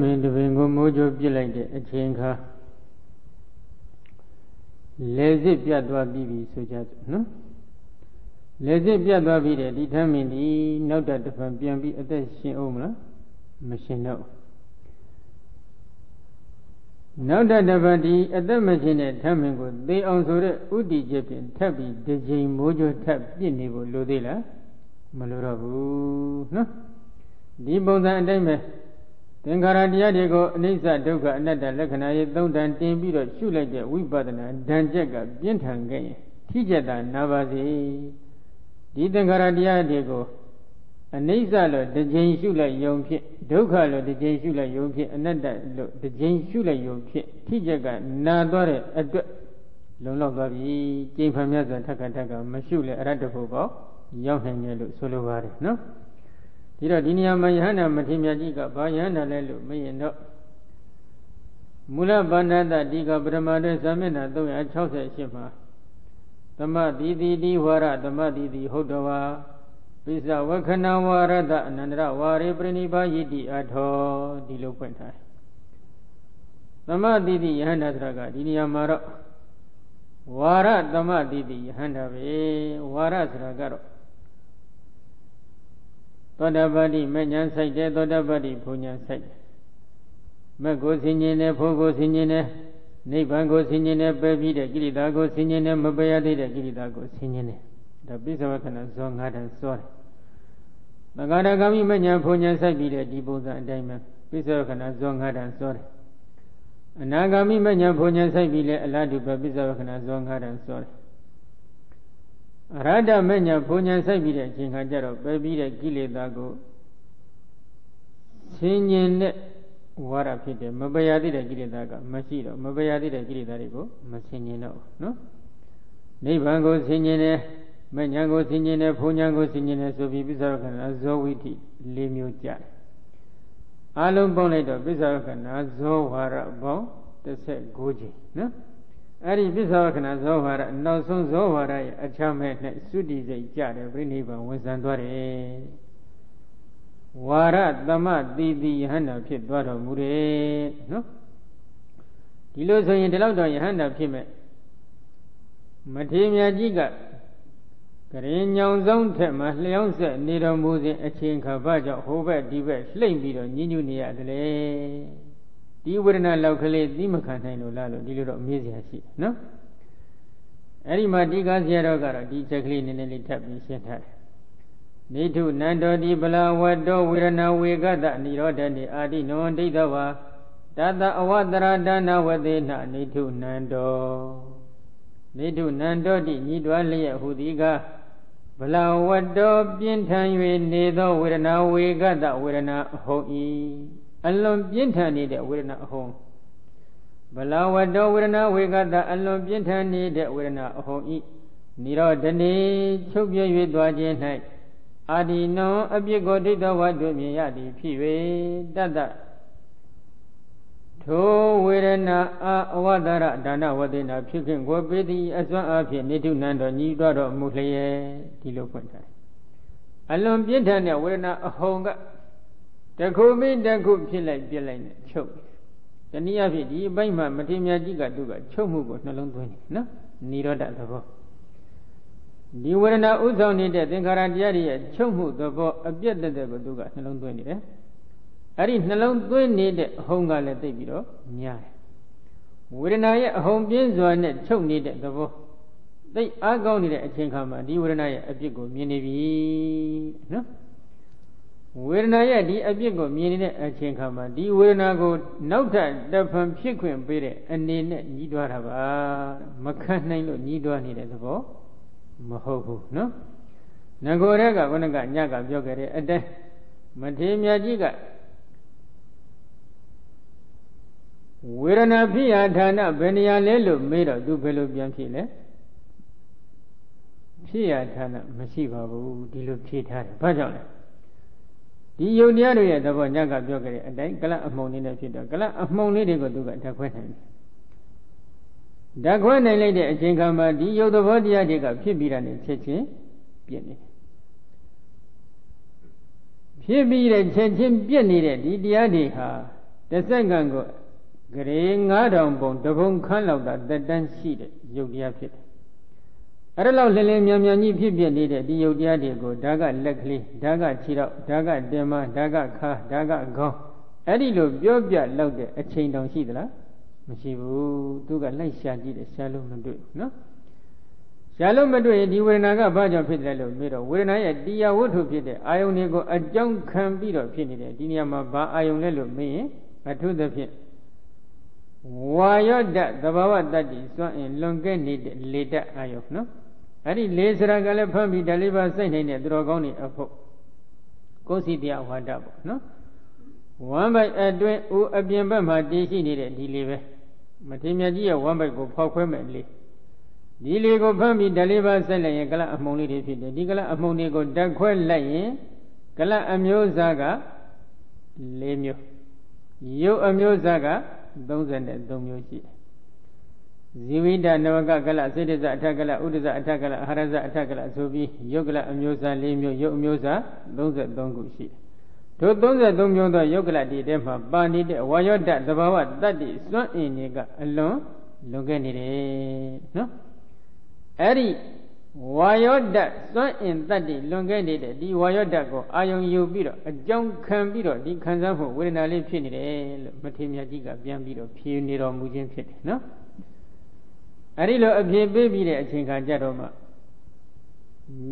မင်းတပင်ကိုမိုးကြိုးပြစ်လိုက်တဲ့အချိန်ခါလေစစ်ပြတ်သွားပြီဆိုကြတယ်နော်လေစစ်ပြတ်သွားပြီတဲ့ဒီထမင်းဒီနောက်တပံပြန်ပြီးအသက်ရှင်အောင်မလားမရှင်တော့နောက်တပံဒီအသက်မရှင်တဲ့ထမင်းကိုသေအောင်ဆိုတဲ့ဥတီချက်ဖြင့်ထပ်ပြီးဒီချိန်မိုးကြိုးထပ်ပြစ်နေဖို့လိုသေးလားမလိုတော့ဘူးနော်ဒီပုံစံအတိုင်းပဲ သင်္ခါရတရားတွေကိုအနိစ္စဒုက္ခအနတ္တလက္ခဏာရေးသုံးတန်တင်ပြီးတော့ရှုလိုက်တဲ့ဝိပဿနာဓာန်ချက်ကပြင်းထန်ခဲ့ရင်ထိကျက်တာနာပါစေဒီသင်္ခါရတရားတွေကိုအနိစ္စလို့တစ်ကြိမ်ရှုလိုက်ယုံဖြင့်ဒုက္ခလို့တစ်ကြိမ်ရှုလိုက်ယုံဖြင့်အနတ္တလို့တစ်ကြိမ်ရှုလိုက်ယုံဖြင့်ထိကျက်ကနာသွားတဲ့အတွက်လုံလောက်သွားပြီကျိန်ဖန်မြတ်စွာထက်ခါထက်ကမရှုလဲအရတ္တဖို့ပေါ့ရောက်နိုင်တယ်လို့ဆိုလိုပါတယ်နော် ဒီတော့ဒီနေရာမှာယဟန္တာမထေရမြတ်ကြီးကဘာယဟန္တာလဲလို့မရင်တော့မူလဗန္ဒတတိကပရမတေဇာမျက်နှာ368မှာသမတိတိတိဝါရသမတိတိဟုတ်တော်ဝါပိစဝခဏဝါရတအနန္တရဝါရေပရိနိဗ္ဗာယိတိအထောဒီလိုဖွင့်ထားတယ်သမတိတိယဟန္တာဆိုတာကဒီနေရာမှာတော့ဝါရသမတိတိယဟန္တာပဲဝါရဆိုတာကတော့ သောတပတိမဉ္ဇဉ်ဆိုင်တယ်သောတပတိဘုံဉ္ဇဉ်ဆိုင်တယ်မက်ကိုဆင်ញင်တယ်ဖို့ကိုဆင်ញင်တယ်နိဗ္ဗာန်ကိုဆင်ញင်တယ်ပယ်ပြီးတဲ့ကိလေသာကိုဆင်ញင်တယ်မပယ်ရသေးတဲ့ကိလေသာကိုဆင်ញင်တယ်ဒါပိဿဝခဏဇော၅တန်စောတယ်သံဃာရဂမိမဉ္ဇဉ်ဘုံဉ္ဇဉ်ဆိုင်ပြီးတဲ့ဒီပုံစံအတိုင်းပဲပိဿဝခဏဇော၅တန်စောတယ်အနာဂမိမဉ္ဇဉ်ဘုံဉ္ဇဉ်ဆိုင်ပြီးလဲအလားတူပဲပိဿဝခဏဇော၅တန်စောတယ် အရဟတမညာဘုံညာဆိုင်ပြီးတဲ့အချိန်ခါကျတော့ပယ်ပြီးတဲ့ကိလေသာကိုဆင်းញင်တဲ့ဝါရဖြစ်တယ်မပယ်ရသေးတဲ့ကိလေသာကမရှိတော့မပယ်ရသေးတဲ့ကိလေသာတွေကိုမဆင်ញင်တော့ဘူးနော်နိဗ္ဗာန်ကိုဆင်ញင်တယ်မညာကိုဆင်ញင်တယ်ဘုံညာကိုဆင်ញင်တယ်ဆိုပြီးပစ္စောခဏဇောဝိတိ၄မျိုးကြတယ်အလုံးပေါင်းလိုက်တော့ပစ္စောခဏဇောဝါရပေါင်း16ချိန်နော် အဲ့ဒီပစ္ဆဝခဏဇောဝါရနောက်ဆုံးဇောဝါရရဲ့အချမ်းမဲ့နဲ့သုတိစိတ်ကြတယ်ပြိဋိဘံဝင်ဆံသွားတယ်ဝါရသမတိတိယဟန္တာဖြစ်သွားတော်မူတယ်နော်ဒီလိုဆိုရင်ဒီလောက်တော့ယဟန္တာဖြစ်မဲ့မထေရမြတ်ကြီးကကရင်ညောင်ဆောင်ထက်မှလျောင်းဆက်နေတော်မူစဉ်အချိန်ခါဘာကြောင့်ဟိုဘက်ဒီဘက်လှိမ့်ပြီးတော့ညှဉ်းညူနေရတယ်လေ ဒီဝေဒနာလောက်ကလေးသိမခံနိုင်လို့လားလို့ဒီလိုတော့အမေးစရာရှိနော်အဲ့ဒီမှာဒီကားဆရာတော်ကတော့ဒီချက်ကလေးနည်းနည်းလေးထပ်ပြီးရှင်းထားတယ်နိထုနန္တောတိပလဝတ္တောဝေရဏဝေကတနိရောဓတိအာတိနောဒိဋ္ဌဝါတတအဝတရဒါနဝသေနနိထုနန္တောနိထုနန္တောတိညီတွားလျက်ဟူသည်ကဗလဝတ္တောပြင်းထန်၍နေသောဝေဒနာဝေကတဝေဒနာအဟုတ်၏ အလွန်ပြင်းထန်နေတဲ့ဝေဒနာအဟုံးဘလဝတ္တဝေဒနာဝေကတအလွန်ပြင်းထန်နေတဲ့ဝေဒနာအဟုံးဤနိရောဓနေချုပ်ပြ၍သွားခြင်း၌အာဒီနောအပြစ်ကိုဒိဋ္ဌဝတ္တုမြင်ရသည်ဖြစ်၍တတ္တထိုဝေဒနာအာအဝဒရဒါနဝတေနာဖြစ်ခင်ကိုပေသည်အစွမ်းအဖြစ်နေထုနန္တော်ညီတော်တော်မူလျက်ဒီလိုဖွင့်ထားအလွန်ပြင်းထန်တဲ့ဝေဒနာအဟုံက တခုမိတခုဖြစ်လိုက်ပြစ်လိုက်နဲ့ချုပ်တနည်းအားဖြင့်ဒီအပိုင်းမှာမထေမြတ်ကြီးကသူကချုပ်မှုကိုနှလုံးသွင်းတယ်နော်និရောဓသဘောဒီဝေဒနာဥဆောင်နေတဲ့သင်္ခါရတရားတွေရဲ့ချုပ်မှုသဘောအပြတ်တက်တဲ့ကိုသူကနှလုံးသွင်းနေတယ်အဲ့ဒီနှလုံးသွင်းနေတဲ့အဟုန်ကလည်းသိပြီးတော့များတယ်ဝေဒနာရဲ့အဟုန်ပြင်းစွာနဲ့ချုပ်နေတဲ့သဘောသိအားကောင်းနေတဲ့အချိန်ခါမှာဒီဝေဒနာရဲ့အပြစ်ကိုမြင်နေပြီနော် ဝေဒနာရဲ့ဒီအပြစ်ကိုမြင်နေတဲ့အချိန်ခါမှာဒီဝေဒနာကိုနောက်ထပ်တဖန်ဖြစ်ခွင့်ပေးတဲ့အနေနဲ့ညီးတွားတာပါမခံနိုင်လို့ညီးတွားနေတဲ့သဘောမဟုတ်ဘူးနော်ငကိုရဲကခုနကညကပြောခဲ့တဲ့အတိုင်းမထေမြတ်ကြီးကဝေဒနာဖြစ်ရာဌာနဘယ်နေရာလဲလို့မေးတော့သူဘယ်လိုပြန်ဖြေလဲဖြစ်ရာဌာနမရှိပါဘူးဒီလိုဖြေထားတယ်ဘာကြောင့်လဲ ဒီယုံတရားတွေရဲ့သဘောညကပြောခဲ့တဲ့အတိုင်းကလအမှုန်လေးနဲ့ဖြစ်တော့ကလအမှုန်လေးတွေကိုသူကဓာတ်ခွဲနိုင်တယ်ဓာတ်ခွဲနိုင်လိုက်တဲ့အချိန်ခါမှာဒီယုတ်သဘောတရားတွေကဖြစ်ပြီးတာနဲ့ချက်ချင်းပြည့်နေတယ်ဖြစ်ပြီးတဲ့ချက်ချင်းပြည့်နေတဲ့ဒီတရားတွေဟာတစ်စက္ကန့်ကိုဂရေ9000ပုံတပုံခန်းလောက်သာတက်တန်းရှိတဲ့ယုတ်တရားဖြစ်တယ် အဲ့ဒါလောက်လင်းလင်းမြန်မြန်ကြီးဖြစ်ဖြစ်နေတဲ့ဒီယုတ်တရားတွေကိုဒါကလက်ကလေးဒါကခြေတော့ဒါကတင်မဒါကခါဒါကခေါင်းအဲ့ဒီလိုပြောပြလောက်တဲ့အချိန်တောင်ရှိသလားမရှိဘူးသူကလိုက်ရှာကြည့်တယ်ရှာလို့မတွေ့ဘူးနော်ရှာလို့မတွေ့ရင်ဒီဝေဒနာကဘာကြောင့်ဖြစ်တယ်လို့မေးတော့ဝေဒနာရဲ့တရားဝတ္ထုဖြစ်တဲ့အာယုန်တွေကိုအကြောင်းခံပြီးတော့ဖြစ်နေတယ်ဒီနေရာမှာဘာအာယုန်လဲလို့မေးရင်အထုသဖြင့်ဝါယောတသဘာဝတတ္တိစွန့်အင်လွန်ကဲနေတဲ့လေတတ်အာယုန်နော် အဲ့ဒီလေစရာကလည်းဖမ်းပြီးဓာလေးပါစိတ်နိုင်တဲ့သူတော်ကောင်းတွေအဖို့ကိုယ်စီတရားဝါဒပေါ့နော်ဝမ်းပိုက်အတွင်းဦးအပြင်ဘက်မှာတည်ရှိနေတဲ့ဒီလေပဲမထေမြတ်ကြီးရဲ့ဝမ်းပိုက်ကိုဖောက်ခွဲမဲ့လေဒီလေကိုဖမ်းပြီးဓာလေးပါစိတ်လိုက်ရင်ကလအမုံလေးတွေဖြစ်တယ်ဒီကလအမုံတွေကိုဓာတ်ခွဲလိုက်ရင်ကလအမျိုးစားက၄မျိုးရုပ်အမျိုးစားက33မျိုးရှိတယ် ဇီဝိတနဝကကလစေတဇအထကလဥဒဇအထကလအဟရဇအထကလဆိုပြီးယုတ်ကလအမျိုးစား၄မျိုးယုတ်အမျိုးစား33ခုရှိတယ်တို့33မျိုးသောယုတ်ကလတိထဲမှာပါနေတဲ့ဝါယောတသဘာဝတတ္တိစွန့်အင်တွေကအလွန်လွန်ခဲ့နေတယ်နော်အဲ့ဒီဝါယောတစွန့်အင်တတ္တိလွန်ခဲ့နေတဲ့ဒီဝါယောတကိုအာယုံယူပြီးတော့အကြောင်းခံပြီးတော့ဒီခံစားမှုဝေဒနာလေးဖြစ်နေတယ်လို့မထေရမြတ်ကြီးကပြန်ပြီးတော့ဖြေနေတော်မူခြင်းဖြစ်တယ်နော် အဲ့ဒီလိုအဖြေပေးပြီးတဲ့အချိန်ခါကြတော့မှ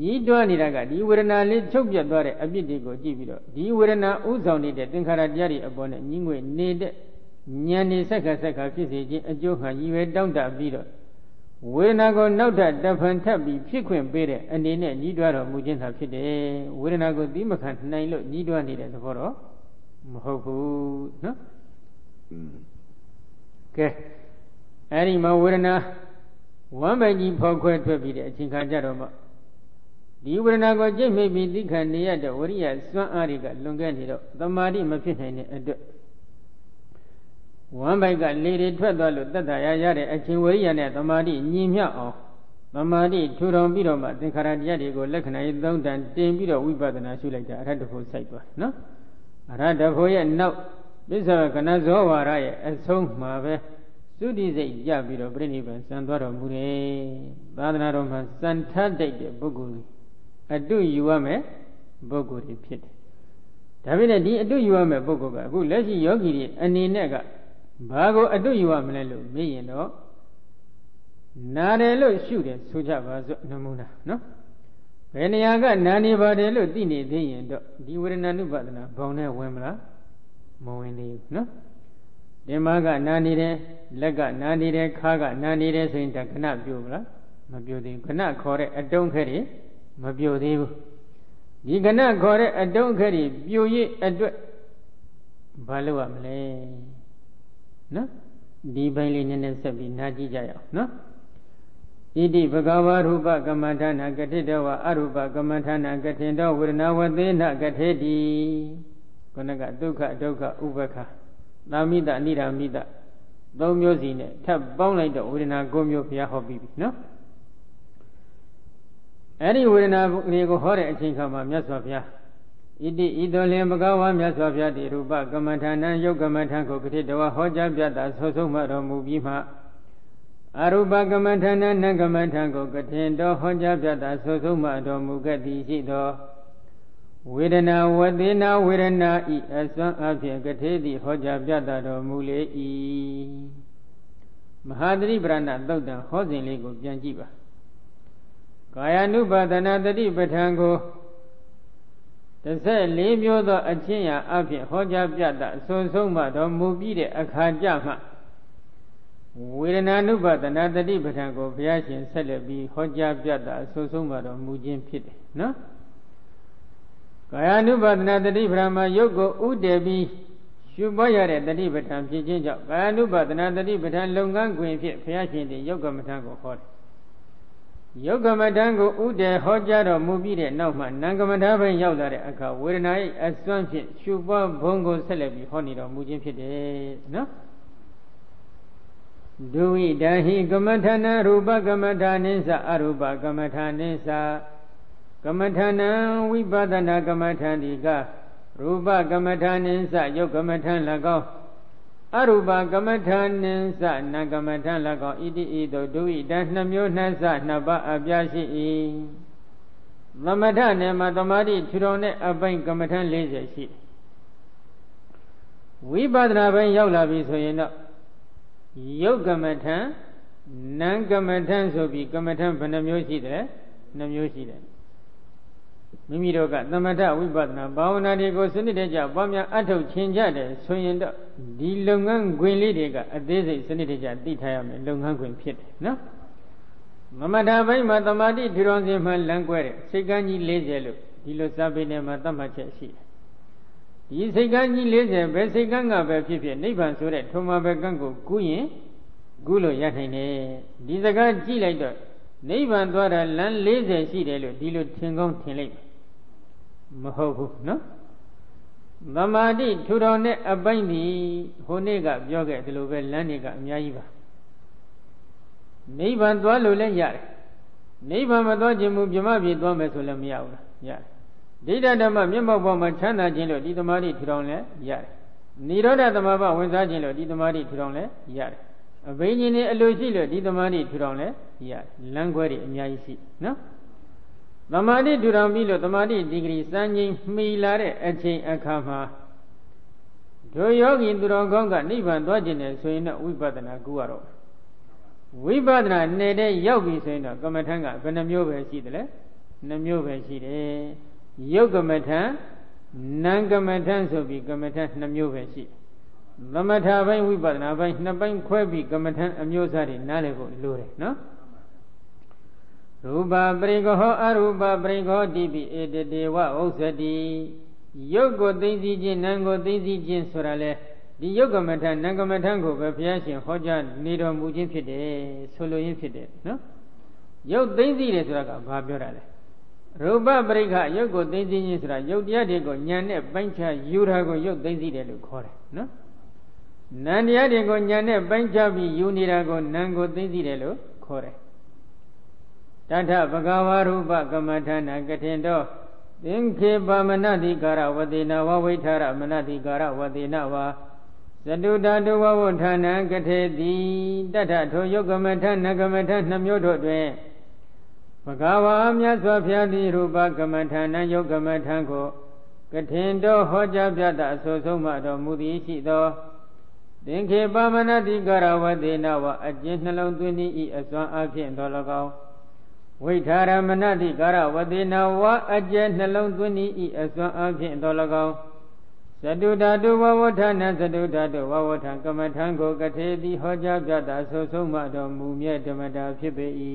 ညီးတွားနေတာကဒီဝေဒနာလေးချုပ်ပြတ်သွားတဲ့အပြစ်တွေကိုကြည့်ပြီးတော့ဒီဝေဒနာဥဆောင်နေတဲ့သင်္ခါရတရားတွေအပေါ်နဲ့ညီးငွေနေတဲ့ဉာဏ်နေဆက်ခါဆက်ခါဖြစ်စေခြင်းအကျိုးခံရည်ရွယ်တောင့်တပြီးတော့ဝေဒနာကိုနောက်ထပ်တဖန်ထပ်ပြီးဖြစ်ခွင့်ပေးတဲ့အနေနဲ့ညီးတွားတော်မူခြင်းသာဖြစ်တယ်ဝေဒနာကိုသီးမခံနိုင်လို့ညီးတွားနေတဲ့သဘောတော့မဟုတ်ဘူးနော်ကဲအဲ့ဒီမှာဝေဒနာ ဝမ်းပိုင်ကြီးဖောက်ခွဲထွက်ပြီးတဲ့အချိန်ခါကြတော့မှဒီဝေဒနာကိုကြိတ်မိပြီးသိခံနေရတဲ့ဝရိယစွမ်းအားတွေကလွန်ကဲနေတော့တမာတိမဖြစ်နိုင်တဲ့အတွက်ဝမ်းပိုက်ကလေတွေထွက်သွားလို့တတ်တာရရတဲ့အချိန်ဝရိယနဲ့တမာတိညီမျှအောင်တမာတိထူထောင်ပြီးတော့မှသင်္ခါရတရားတွေကိုလက္ခဏာရေးသုံးတန်တင်ပြီးတော့ဝိပဿနာရှုလိုက်တာအရဟတဖို့စိုက်သွားနော်အရဟတဖို့ရဲ့နောက်ပစ္စဝကနဇောဝါရရဲ့အဆုံးမှာပဲ သုတိစိတ်ကြပြီးတော့ပြိဋိဘံစံသွားတော်မူတယ်သာသနာတော်မှာစံထတိတ်တဲ့ပုဂ္ဂိုလ်အတုယူရမယ်ပုဂ္ဂိုလ်တွေဖြစ်တယ်ဒါပေမဲ့ဒီအတုယူရမယ်ပုဂ္ဂိုလ်ကအခုလက်ရှိယောဂီတွေအနေနဲ့ကဘာကိုအတုယူရမလဲလို့မေးရင်တော့နာတယ်လို့ရှုတယ်ဆိုကြပါစို့နမူနာနော်ဘယ်နေရာကနာနေပါတယ်လို့သိနေသေးရင်တော့ဒီဝေဒနာနုပါဒနာဘောင်နဲ့ဝင်မလားမဝင်သေးဘူးနော် ဒီမှာကနာနေတယ်လက်ကနာနေတယ်ခါကနာနေတယ်ဆိုရင်ဒါခဏပြုတ်မလားမပြုတ်သေးဘူးခဏခေါ်တဲ့အတုံးခဲတွေမပြုတ်သေးဘူးဒီခဏခေါ်တဲ့အတုံးခဲတွေပြုတ်ရအတွက်ဘာလုပ်ရမလဲနော်ဒီဘိုင်းလေးနည်းနည်းဆက်ပြီးနားကြည့်ကြရအောင်နော်ဣတိဘဂဝါရူပကမ္မထာနာကတိတဝအရူပကမ္မထာနာကတိတောဝေဒနာဝသေနကထေတိခုနကဒုက္ခဒုက္ခဥပ္ပခ သာမိတအနိဒာမိတသုံးမျိုးစီနဲ့ထပ်ပေါင်းလိုက်တော့ဝေဒနာ၉မျိုးဘုရားဟောပြီးပြီနော်အဲ့ဒီဝေဒနာလေးကိုဟောတဲ့အချိန်ခါမှာမြတ်စွာဘုရားဣတိဤသို့လင်ဘဂဝါမြတ်စွာဘုရားဒီရူပကမ္မထာနံယုတ်ကမ္မထာကိုကတိတဝဟောကြားပြတာဆောဆုံးမှတော်မူပြီးမှအရူပကမ္မထာနံနံကမ္မထာကိုကထင်တော်ဟောကြားပြတာဆောဆုံးမှတော်မူခဲ့သည်ရှိသော ဝေဒနာဝသေနာဝေဒနာဤအစွမ်းအဖြစ်ကထေသည်ဟောကြားပြတာတော်မူလေ၏မဟာသတိပရဏသုတ်တံဟောစဉ်လေးကိုပြန်ကြည့်ပါကာယ ानु ပါဒနာတတိပဋ္ဌာန်ကို14မျိုးသောအချင်းရာအဖြစ်ဟောကြားပြတာအစွန်းဆုံးမှတော်မူပြီးတဲ့အခါကြမှဝေဒနာနုပါဒနာတတိပဋ္ဌာန်ကိုဘုရားရှင်ဆက်လက်ပြီးဟောကြားပြတာအစွန်းဆုံးမှတော်မူခြင်းဖြစ်တယ်နော် ကာယ ानु ပါဒနာတတိပဋ္ဌာန်မှာယုတ်ကိုဥတည်ပြီးရှုပွားရတဲ့တတိပဋ္ဌာန်ဖြစ်ခြင်းကြောင့်ကာယ ानु ပါဒနာတတိပဋ္ဌာန်လုပ်ငန်းခွင်ဖြစ်ဘုရားရှင်တင်ယုတ်ကမ္မထာကိုဟောတယ်ယုတ်ကမ္မဋ္ဌာန်းကိုဥတည်ဟောကြားတော်မူပြီးတဲ့နောက်မှာနံကမ္မဋ္ဌာန်းဘက်ရောက်လာတဲ့အခါဝေဒနာ၏အစွမ်းဖြင့်ရှုပွားဘုံကိုဆက်လက်ပြီးဟောနေတော်မူခြင်းဖြစ်တယ်နော်ဒုဝိဒဟိကမ္မထာနရူပကမ္မထာနိသအရူပကမ္မထာနိသ ကမ္မထာနံဝိပဒနာကမ္မထာတိကရူပကမ္မထာနိသယုတ်ကမ္မထာ၎င်းအရူပကမ္မထာနင်းစနာကမ္မထာလကောဣတိဣတောဒုဣတံနှမျိုးနှစနှစ်ပါးအပြားရှိ၏သမထနဲ့မှာတမာတိထူထောင်တဲ့အပိုင်းကမ္မထာ40ရှိဝိပဿနာပိုင်းရောက်လာပြီဆိုရင်တော့ယုတ်ကမ္မထာနံကမ္မထာဆိုပြီးကမ္မထာဘယ်နှမျိုးရှိတယ်နှမျိုးရှိတယ် မိမိတို့ကသမထဝိပဿနာဘာဝနာတွေကိုစနစ်တကျပွားများအထောက်ချင်ကြတယ်ဆိုရင်တော့ဒီလုပ်ငန်းခွင်လေးတွေကအသေးစိတ်စနစ်တကျသိထားရမယ်လုပ်ငန်းခွင်ဖြစ်တယ်နော်မမထာဘိုင်းမှာတမာတိထူထောင်ခြင်းမှလမ်းကွဲတဲ့စိတ်ကန်းကြီး40လို့ဒီလိုစာပေထဲမှာသတ်မှတ်ချက်ရှိတယ်ဒီစိတ်ကန်းကြီး40ဘယ်စိတ်ကန်းကပဲဖြစ်ဖြစ်နိဗ္ဗာန်ဆိုတဲ့ထုံမဘကန်းကိုကူးရင်ကူးလို့ရနိုင်တယ်ဒီစကားကြည့်လိုက်တော့နိဗ္ဗာန်သွားတာလမ်း40ရှိတယ်လို့ဒီလိုထင်ကောင်းထင်လိုက် မဟုတ်ဘူးနော်သမာဓိထူထောင်တဲ့အပိုင်းဒီဟိုနေ့ကပြောခဲ့ဒီလိုပဲလမ်းတွေကအများကြီးပါနိဗ္ဗာန်သွားလို့လည်းရတယ်နိဗ္ဗာန်မသွားခြင်းမူပြမပြေသွားမယ်ဆိုလည်းမရဘူးလားရတယ်ဒိဋ္ဌဓမ္မမျက်မှောက်ပေါ်မှာချမ်းသာခြင်းလို့ဒီသမာဓိထူထောင်လည်းရတယ်နိရောဓသမဘဝင်စားခြင်းလို့ဒီသမာဓိထူထောင်လည်းရတယ်အဘိညာဉ်နဲ့အလိုရှိလို့ဒီသမာဓိထူထောင်လဲရတယ်လမ်းခွဲတွေအများကြီးရှိနော် သမာဓိထူထောင်ပြီးလို့သမာဓိဒီဂရီစံချိန်မှီလာတဲ့အချိန်အခါမှာတို့ယောဂီသူတော်ကောင်းကနိဗ္ဗာန်သွားခြင်းနဲ့ဆိုရင်တော့ဝိပဿနာကူရတော့ဝိပဿနာနေတဲ့ရောက်ပြီဆိုရင်တော့ကမ္မထံကဘယ်နှမျိုးပဲရှိတယ်လဲနှမျိုးပဲရှိတယ်ယုတ်ကမ္မထံနံကမ္မထံဆိုပြီးကမ္မထံနှမျိုးပဲရှိတယ်သမထဘိုင်းဝိပဿနာဘိုင်းနှစ်ပိုင်းခွဲပြီးကမ္မထံအမျိုးအစားတွေနားလည်ဖို့လိုတယ်နော် ရူပပရိကောအရူပပရိကောတိပိဧတတေဝဥစ္စတိယုတ်ကိုသိသိခြင်းနာမ်ကိုသိသိခြင်းဆိုတာလေဒီယုတ်ကမ္မထံနာမ်ကမ္မထံကိုပဲဘုရားရှင်ဟောကြားနေတော်မူခြင်းဖြစ်တယ်ဆိုလိုရင်းဖြစ်တယ်နော်ယုတ်သိသိတယ်ဆိုတာကဘာပြောတာလဲရူပပရိခယုတ်ကိုသိသိခြင်းဆိုတာယုတ်တရားတွေကိုညာနဲ့ပိုင်းခြားယူတာကိုယုတ်သိသိတယ်လို့ခေါ်တယ်နော်နံတရားတွေကိုညာနဲ့ပိုင်းခြားပြီးယူနေတာကိုနံကိုသိသိတယ်လို့ခေါ်တယ် တထဘဂဝါရူပကမ္မထာနာကထင်တော့သင်္ခေပမနတိကာရဝတိနာဝဝိထာရမနတိကာရဝတိနာဝါသတုတတုဝဝဌာနံကထေတိတထထိုယုတ်ကမ္မထနကမ္မထနှမျိုးတို့တွင်ဘဂဝါမြတ်စွာဘုရားသည်ရူပကမ္မထာနယုတ်ကမ္မထံကိုကထင်တော်ဟောကြားပြတာအဆိုဆုံးမှတော်မူသည်ရှိသောသင်္ခေပမနတိကရဝတေနဝအကျဉ်နှလုံးသွင်းဤအစွမ်းအဖြင့်တော်၎င်း ဝိထာရမနတိကရဝတေနဝအကျဉ်နှလုံးသွင်းဤအစွမ်းအဖြင့်တော်၎င်းသတုဓာတုဝဝဋ္ဌနသတုဓာတုဝဝဋ္ဌကမ္မထံကိုကထေတိဟောကြားပြတာဆိုဆုံးမတော်မူမြဲဓမ္မတာဖြစ်ပေ၏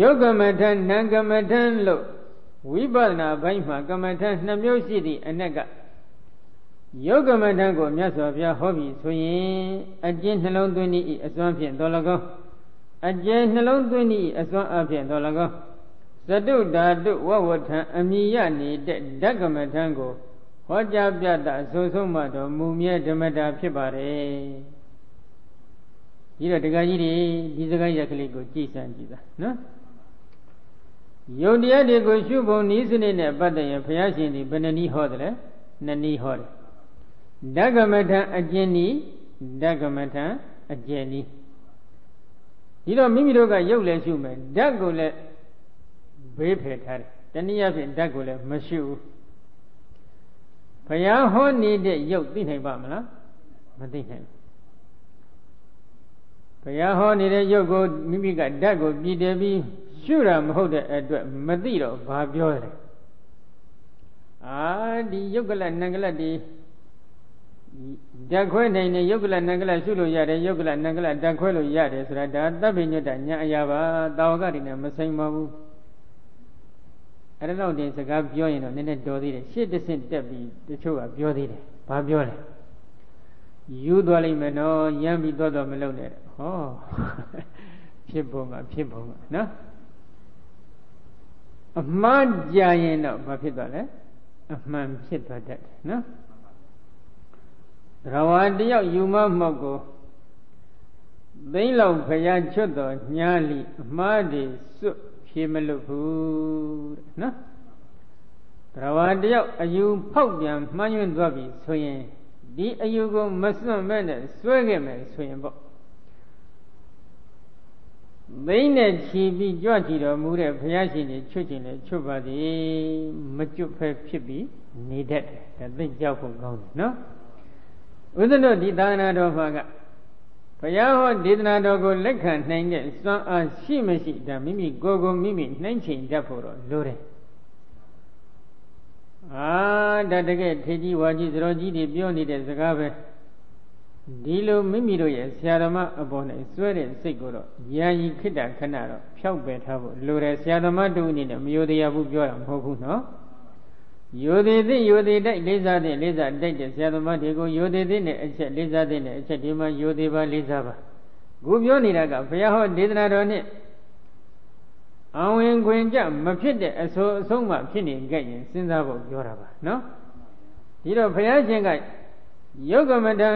ယုတ်ကမ္မထံနံကမ္မထံလို့ဝိပဿနာဘိုင်းမှာကမ္မထနှစ်မျိုးရှိသည့်အ ਨੇ က ယုတ်ကမ္မထကိုမြတ်စွာဘုရားဟောပြီဆိုရင်အကျဉ်းနှလုံးသွင်းဤအစွမ်းဖြင့်တော်လကောအကျဉ်းနှလုံးသွင်းဤအစွမ်းအဖြင့်တော်လကောသတုဓာတုဝဝထံအမိယနေတဲ့ဓကမထံကိုဟောကြားပြတာအဆိုဆုံးမှတော်မူမြဲဓမ္မတာဖြစ်ပါတယ်ဒီတော့ဒကာကြီးတွေဒီစကားရက်ကလေးကိုကြည်စမ်းကြည့်တာနော်ယုတ်တရားတွေကိုရှုပုံနည်းစနစ်နဲ့ပတ်သက်ရင်ဘုရားရှင်ဒီဘယ်နှနည်းဟောတယ်လဲနှစ်နည်းဟောတယ် ဓကမထံအကျဉ်းနည်းဓကမထံအကျဉ်းနည်းဒီတော့မိမိတို့ကယုတ်လည်းရှုမယ်ဓာတ်ကိုလည်းဘေးဖယ်ထားတယ်တနည်းအားဖြင့်ဓာတ်ကိုလည်းမရှုဘူးဘုရားဟောနေတဲ့ယုတ်သိနိုင်ပါမလားမသိနိုင်ဘူးဘုရားဟောနေတဲ့ယုတ်ကိုမိမိကဓာတ်ကိုပြည်တယ်ပြီးရှုတာမဟုတ်တဲ့အတွက်မသိတော့ဘာပြောလဲအာဒီယုတ်ကလနံကလဒီ ဓာတ်ခွဲနိုင်တဲ့ယုတ်ကလနံကလရှုလို့ရတယ်ယုတ်ကလနံကလဓာတ်ခွဲလို့ရတယ်ဆိုတာဒါတပ်ပိညတညာအရာပါတာဝကတွေနဲ့မဆိုင်ပါဘူးအဲ့ဒါတော့ဒီစကားပြောရင်တော့နည်းနည်းတော်သေးတယ်ရှစ်တဆင့်တက်ပြီးတချို့ကပြောသေးတယ်ဘာပြောလဲယူသွားလိမ့်မယ်နော်ရမ်းပြီးတော့တော့မလုပ်နဲ့ဟောဖြစ်ပုံကဖြစ်ပုံကနော်အမှားကြရင်တော့ဘာဖြစ်သွားလဲအမှန်ဖြစ်သွားတတ်တယ်နော် သရဝတယောက်ယူမမောက်ကိုသိမ့်လောက်ဖရာချွတ်တော်ညားလိအမှားတွေစွတ်ဖြေမလို့ဘူးတဲ့နော်တရားဝါတယောက်အယူဖောက်ပြန်မှန်းယွန်းသွားပြီဆိုရင်ဒီအယူကိုမစွန့်မဲ့နဲ့စွဲခဲ့မယ်ဆိုရင်ပေါ့သိမ့်နဲ့ချီပြီးကြွချီတော်မူတဲ့ဘုရားရှင်ကြီးချွတ်ခြင်းနဲ့ချွတ်ပါသည်မကျွတ်ဖဲဖြစ်ပြီးနေတတ်တယ်ဒါသိကြောက်ဖို့ကောင်းတယ်နော် ဥဒ္ဒနောဒီသာသနာတော်မှာကဘုရားဟောဒေသနာတော်ကိုလက်ခံနိုင်တဲ့စွမ်းအားရှိမရှိဒါမိမိကိုယ်ကိုမိမိနှိမ့်ချိန်တတ်ဖို့တော့လိုတယ်အာဒါတကယ်ထေကြီးဝါကြီးသတော်ကြီးတွေပြောနေတဲ့စကားပဲဒီလိုမိမိတို့ရဲ့ဆရာသမားအပေါ်နဲ့စွဲတဲ့စိတ်ကိုတော့ယာယီခိတ္တခဏတော့ဖြောက်ပယ်ထားဖို့လိုတယ်ဆရာသမားတို့အနေနဲ့မယိုတရားဘူးပြောတာမဟုတ်ဘူးနော် ယိုသေးသေးယိုသေးတိုက်လေးစားတဲ့လေးစားတိုက်တဲ့ဆရာသမားတွေကိုယိုသေးသေးနဲ့အချက်လေးစားတဲ့နဲ့အချက်ဒီမှာယိုသေးပါလေးစားပါခုပြောနေတာကဘုရားဟောဒေသနာတော်နဲ့အဝင်ခွင်ကြမဖြစ်တဲ့အဆိုးအဆုံးမှဖြစ်နေကြရင်စဉ်းစားဖို့ပြောတာပါနော်ဒီတော့ဘုရားရှင်ကယုတ်ကမထံ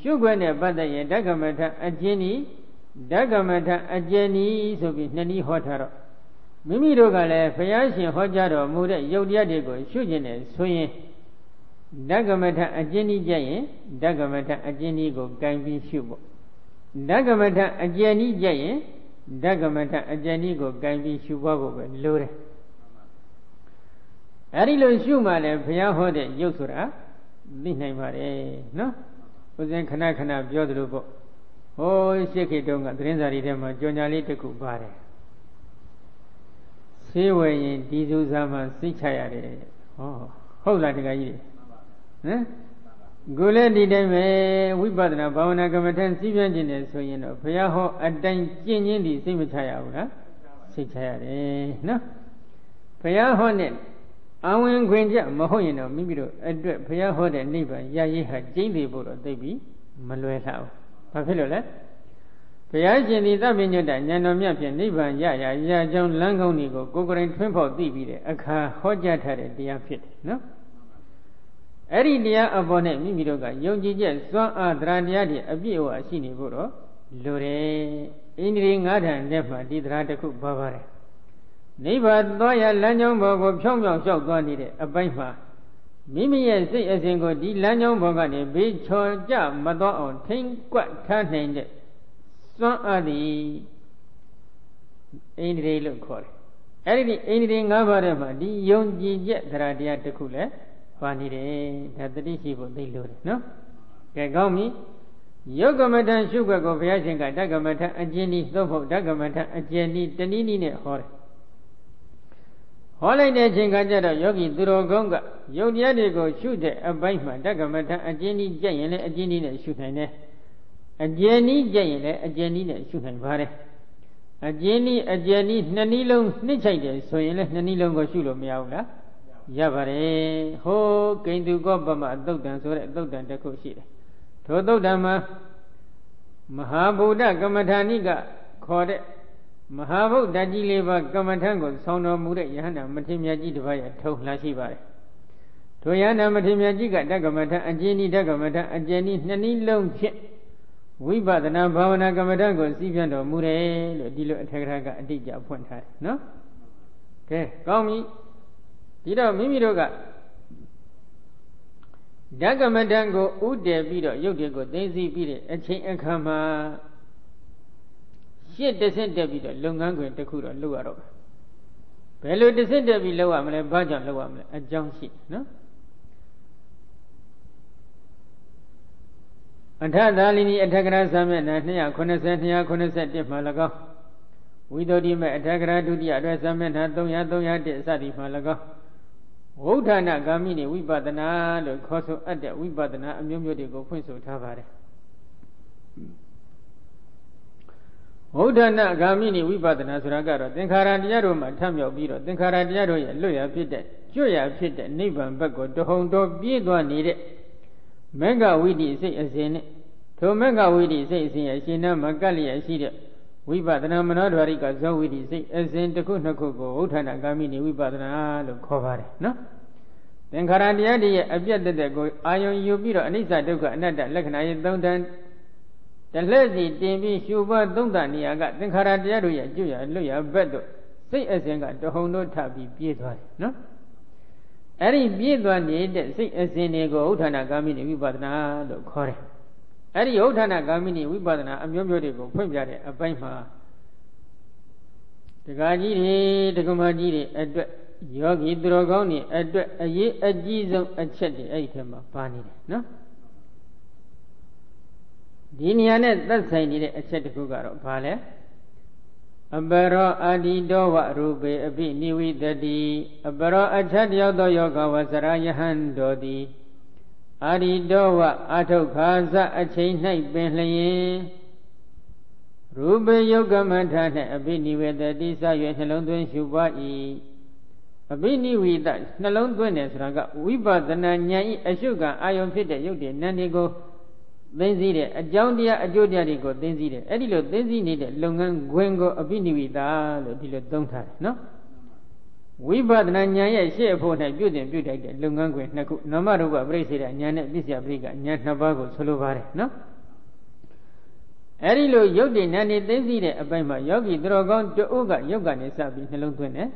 ရှုခွင့်နဲ့ပတ်သက်ရင်ဓကမထအကျဉ်းဤဓကမထအကျဉ်းဤဆိုပြီးနှစ်နည်းဟောထားတော့ မိမိတို့ကလည်းဘုရားရှင်ဟောကြားတော်မူတဲ့ယုတ်တရားတွေကိုရှုကျင်တယ်ဆိုရင်ဓကမထအကျဉ်းဤကြရင်ဓကမထအကျဉ်းဤကိုကင်ပြီးရှုဖို့ဓကမထအကျဉ်းဤကြရင်ဓကမထအကျဉ်းဤကိုကင်ပြီးရှုဖို့ပဲလိုတယ်အဲဒီလိုရှုမှလည်းဘုရားဟောတဲ့ယုတ်ဆိုတာသိနိုင်ပါတယ်နော်ဦးဇင်းခဏခဏပြောသလိုပေါ့ဟိုးရှစ်ခေတုန်းကသတင်းစာတွေထဲမှာကြော်ညာလေးတစ်ခုပါတယ် ဆေးဝယ်ရင်ဒီစုစားမှစိတ်ချရတယ်ဟောဟုတ်လားတခါကြီးဟမ်ကိုလည်းဒီတိုင်းပဲဝိပဿနာဘာဝနာကမ္မထစီးပြန်ခြင်းနဲ့ဆိုရင်တော့ဘုရားဟောအတိုင်းကျင့်ခြင်းဒီစိတ်မချရဘူးလားစိတ်ချရတယ်နော်ဘုရားဟောနဲ့အဝင်ခွင်ကြမဟုတ်ရင်တော့မိမိတို့အတွက်ဘုရားဟောတဲ့နိဗ္ဗာန်ရရေးဟာကျင့်တည်ဖို့တော့သိပြီမလွယ်လှဘူးဘာဖြစ်လို့လဲ ဘုရားရှင်ဒီသဗ္ဗညုတဉာဏ်တော်မြတ်ဖြင့်နိဗ္ဗာန်ရရရကြောင်းလမ်းကောင်းတွေကိုကိုယ်ကိုယ်တိုင်ထွန်းဖော်သိပြီးတဲ့အခါဟောကြားထားတဲ့တရားဖြစ်တယ်နော်အဲ့ဒီတရားအပေါ်နဲ့မိမိတို့ကယုံကြည်ချက်စွမ်းအားတရားတရားတွေအပြည့်အဝရှိနေဖို့တော့လိုတယ်ဣန္ဒြေ၅ဌာန်နဲ့မှဒီတရားတစ်ခုပါပါတယ်နိဗ္ဗာန်သွားရလမ်းကြောင်းဘောကိုဖြောင်းဖြောင်းလျှောက်သွားနေတဲ့အပိုင်းမှာမိမိရဲ့စိတ်အစဉ်ကိုဒီလမ်းကြောင်းဘောကနေဘေးချော်ကြမသွားအောင်ထိမ့်ကွက်ထားနိုင်တဲ့ စွမ်းအားသည်အိန္ဒြေလို့ခေါ်တယ်။အဲဒီဒီအိန္ဒြေ၅ပါးထဲမှာဒီယုံကြည်ချက်တရားတရားတစ်ခုလည်းပါနေတယ်။ဒါတတိရှိဖို့သိလို့တယ်နော်။ကဲကောင်းပြီ။ယုတ်ကမထံရှုွက်ကိုဘုရားရှင်ကဓကမထံအကျဉ်းဤသို့မဟုတ်ဓကမထံအကျဉ်းဤတနည်းနည်းနဲ့ဟောတယ်ဟောလိုက်တဲ့အချိန်ခါကျတော့ယောဂီသူတော်ကောင်းကယုတ်တရားတွေကိုရှုတဲ့အပိုင်းမှာတက္ကမထအကျဉ်းဤကြက်ရင်လည်းအကျဉ်းဤနဲ့ရှုနိုင်တယ် အကျဉ်းဤကြက်ရင်လည်းအကျဉ်းဤနဲ့ရှုနိုင်ပါတယ်အကျဉ်းဤအကျဉ်းဤနှစ်နည်းလုံးနှစ်ချိုက်တယ်ဆိုရင်လည်းနှစ်နည်းလုံးကိုရှုလို့မရဘူးလားရပါတယ်ဟိုးဂိန္တုကောပမအတုတ်တံဆိုတဲ့အတုတ်တံတစ်ခုရှိတယ်ထိုတုတ်တံမှာမဟာဗုဒ္ဓကမ္မထာနိကခေါ်တဲ့မဟာဗုဒ္ဓကြီးလေးပါးကမ္မထံကိုဆောင်းတော်မူတဲ့ယဟန္တာမထေမြတ်ကြီးတစ်ပါးရထုံလှရှိပါတယ်။ထိုယဟန္တာမထေမြတ်ကြီးကတက္ကမထံအကျဉ်းဤတက္ကမထံအကျဉ်းဤနှစ်နည်းလုံးဖြင့် ဝိပဿနာဘာဝနာကမ္မထံကိုစီးပြန်တော်မူတယ်လို့ဒီလိုအထက်ကရာကအတိအကျဖွင့်ထားတယ်နော်။ကဲကောင်းပြီ။ဒီတော့မိမိတို့ကဓကမထံကိုဥတည်ပြီးတော့ရုပ်တွေကိုသိသိပြီးတဲ့အချိန်အခါမှာရှစ်တစ်ဆင့်တက်ပြီးတော့လုပ်ငန်းခွင်တစ်ခုတော့လုပ်ရတော့ဘယ်လိုတစ်ဆင့်တက်ပြီးလုပ်ရမလဲဘာကြောင့်လုပ်ရမလဲအကြောင်းရှိနော် အထသာလိနီအထကရာသမျက်နှာ290 291မှာ၎င်းဝိသုဒ္ဓိမေအထကရာဒုတိယအတွက်သမျက်နှာ300 301စသည်မှာ၎င်းဝုဋ္ဌာဏဂามိနေဝိပဿနာလို့ခေါ်ဆိုအပ်တဲ့ဝိပဿနာအမျိုးမျိုးတွေကိုဖွင့်ဆိုထားပါတယ်ဗုဒ္ဓနာဂ ामि နိဝိပဿနာဆိုတာကတော့သင်္ခါရတရားတို့မှာထမြောက်ပြီးတော့သင်္ခါရတရားတို့ရဲ့လွတ်ရဖြစ်တဲ့ကျွတ်ရဖြစ်တဲ့နိဗ္ဗာန်ဘက်ကိုတဟုန်တော်ပြည့်သွားနေတဲ့ မေဃဝိတိစိတ်အစဉ်နဲ့ထိုမေဃဝိတိစိတ်အစဉ်ရဲ့ရှင်နာမကတ်လျက်ရှိတဲ့ဝိပဿနာမနောဓာရိကဇောဝိတိစိတ်အစဉ်တစ်ခုနှစ်ခုကိုဝုဋ္ဌနာဂ ामि နိဝိပဿနာလို့ခေါ်ပါတယ်နော်သင်္ခါရတရားတွေရဲ့အပြတ်တက်တဲ့ကိုအာယုံယူပြီးတော့အနိစ္စဒုက္ခအနတ္တလက္ခဏာရဲ့သုံးတန်တလှည့်စီတင်ပြီးရှုပွားသုံးတနေရာကသင်္ခါရတရားတို့ရဲ့အကျွရလွတ်ရဘက်တို့စိတ်အစဉ်ကတဟုန်တို့ထပြီးပြေးသွားတယ်နော် အဲ့ဒီပြည့်သွားနေတဲ့စိတ်အစဉ်တွေကိုဥဋ္ဌာဏဂ ामि နိဝိပဿနာလို့ခေါ်တယ်အဲ့ဒီဥဋ္ဌာဏဂ ामि နိဝိပဿနာအမျိုးမျိုးတွေကိုဖွင့်ပြတဲ့အပိုင်းမှာဒကာကြီးတွေဒကမကြီးတွေအတွက်ယောဂီသူတော်ကောင်းတွေအတွက်အရေးအကြီးဆုံးအချက်တွေအဲ့ဒီထဲမှာပါနေတယ်နော်ဒီနေရာနဲ့သက်ဆိုင်နေတဲ့အချက်တစ်ခုကတော့ဘာလဲ အပရောအာဒီတောဝရူပေအပိနိဝိတတိအပရောအထတယောက်သောယောဂဝဆရာယဟန်တော်သည်အာဒီတောဝအထုတ်ခါစအချိန်၌ပင်လျင်ရူပေယုတ်ကမထ၌အပိနိဝေတတိစရွယ်နှလုံးသွင်းရှုပွား၏အပိနိဝိတနှလုံးသွင်းတယ်ဆိုတာကဝိပဿနာဉာဏ်ဤအရှုကအာယုံဖြစ်တဲ့ယုတ်တဲ့နန္ဒီကို သိသိတဲ့အကြောင်းတရားအကျိုးတရားတွေကိုသိသိတယ်အဲ့ဒီလိုသိသိနေတဲ့လုပ်ငန်းခွင်ကိုအပိနိဝိတာလို့ဒီလိုသုံးထားတယ်နော်ဝိပဿနာဉာဏ်ရဲ့ရှေ့အဖို့၌ပြုတင်ပြုတိုက်တဲ့လုပ်ငန်းခွင်နှစ်ခုနာမရူပပြိစေတဲ့ဉာဏ်နဲ့ပစ္စယပရိကဉာဏ်နှစ်ပါးကိုဆိုလိုပါတယ်နော်အဲ့ဒီလိုယုတ်တိနန္ဒီသိသိတဲ့အပိုင်းမှာယောဂီသူတော်ကောင်းတအုပ်ကယုတ်ကနေစပြီးနှလုံးသွင်းတယ်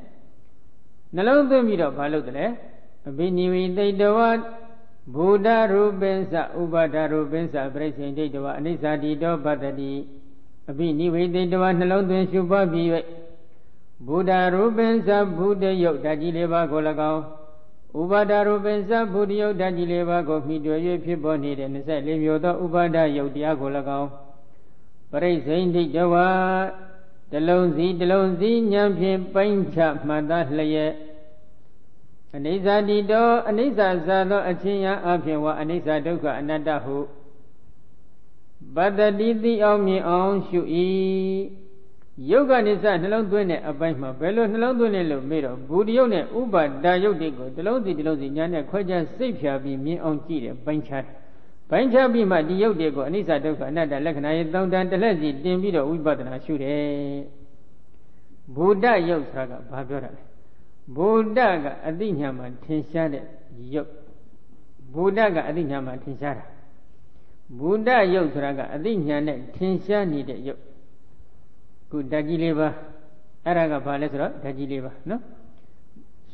နှလုံးသွင်းပြီးတော့ဘာလုပ်တယ်လဲအဘိနိဝိတိတဝ ဘုဒ္ဓရူပင်းစဥပါဒရူပင်းစပြိစိန်ဒိဋ္ဌဝအနိစ္စတိတောပတ္တိအဘိနိဝိတိတဝနှလုံးသွင်းရှုပွားပြီး၍ဘုဒ္ဓရူပင်းစဘုဒ္ဓယုတ်ဓာကြီးလေးပါးကို၎င်းဥပါဒရူပင်းစဘုဒ္ဓယုတ်ဓာကြီးလေးပါးကိုမိတွေ့၍ဖြစ်ပေါ်နေတဲ့24မျိုးသောဥပါဒယုတ်တရားကို၎င်းပရိစိန်ဒိဋ္ဌဝတလုံးစီတလုံးစီဉာဏ်ဖြင့်ပိုင်းခြားမှတ်သားလျက် အနိစ္စတိတောအနိစ္စဇာသောအချင်းယအဖြစ်ဝအနိစ္စဒုက္ခအနတ္တဟုပတ္တိတိအောင်မြင်အောင်ရှု၏ယုတ်ကနိစ္စနှလုံးသွင်းတဲ့အပိုင်းမှာဘယ်လိုနှလုံးသွင်းလဲလို့မေးတော့ဘူတယုတ်နဲ့ဥပါဒါယုတ်တွေကိုတလုံးစီတလုံးစီညာနဲ့ခွဲခြားစိတ်ဖြာပြီးမြင်အောင်ကြည့်တယ်ပိုင်းခြားတယ်ပိုင်းခြားပြီးမှဒီယုတ်တွေကိုအနိစ္စဒုက္ခအနတ္တလက္ခဏာရဲ့တောင်းတန်တလက်စီတင်ပြီးတော့ဝိပဿနာရှုတယ်ဘူတယုတ်ဆိုတာကဘာပြောတာလဲ ဗုဒ္ဓကအသိဉာဏ်မှာထင်ရှားတဲ့ယုတ်ဗုဒ္ဓကအသိဉာဏ်မှာထင်ရှားတာဗုဒ္ဓယုတ်ဆိုတာကအသိဉာဏ်နဲ့ထင်ရှားနေတဲ့ယုတ်ခုဓာကြီးလေးပါအဲ့ဒါကဘာလဲဆိုတော့ဓာကြီးလေးပါနော်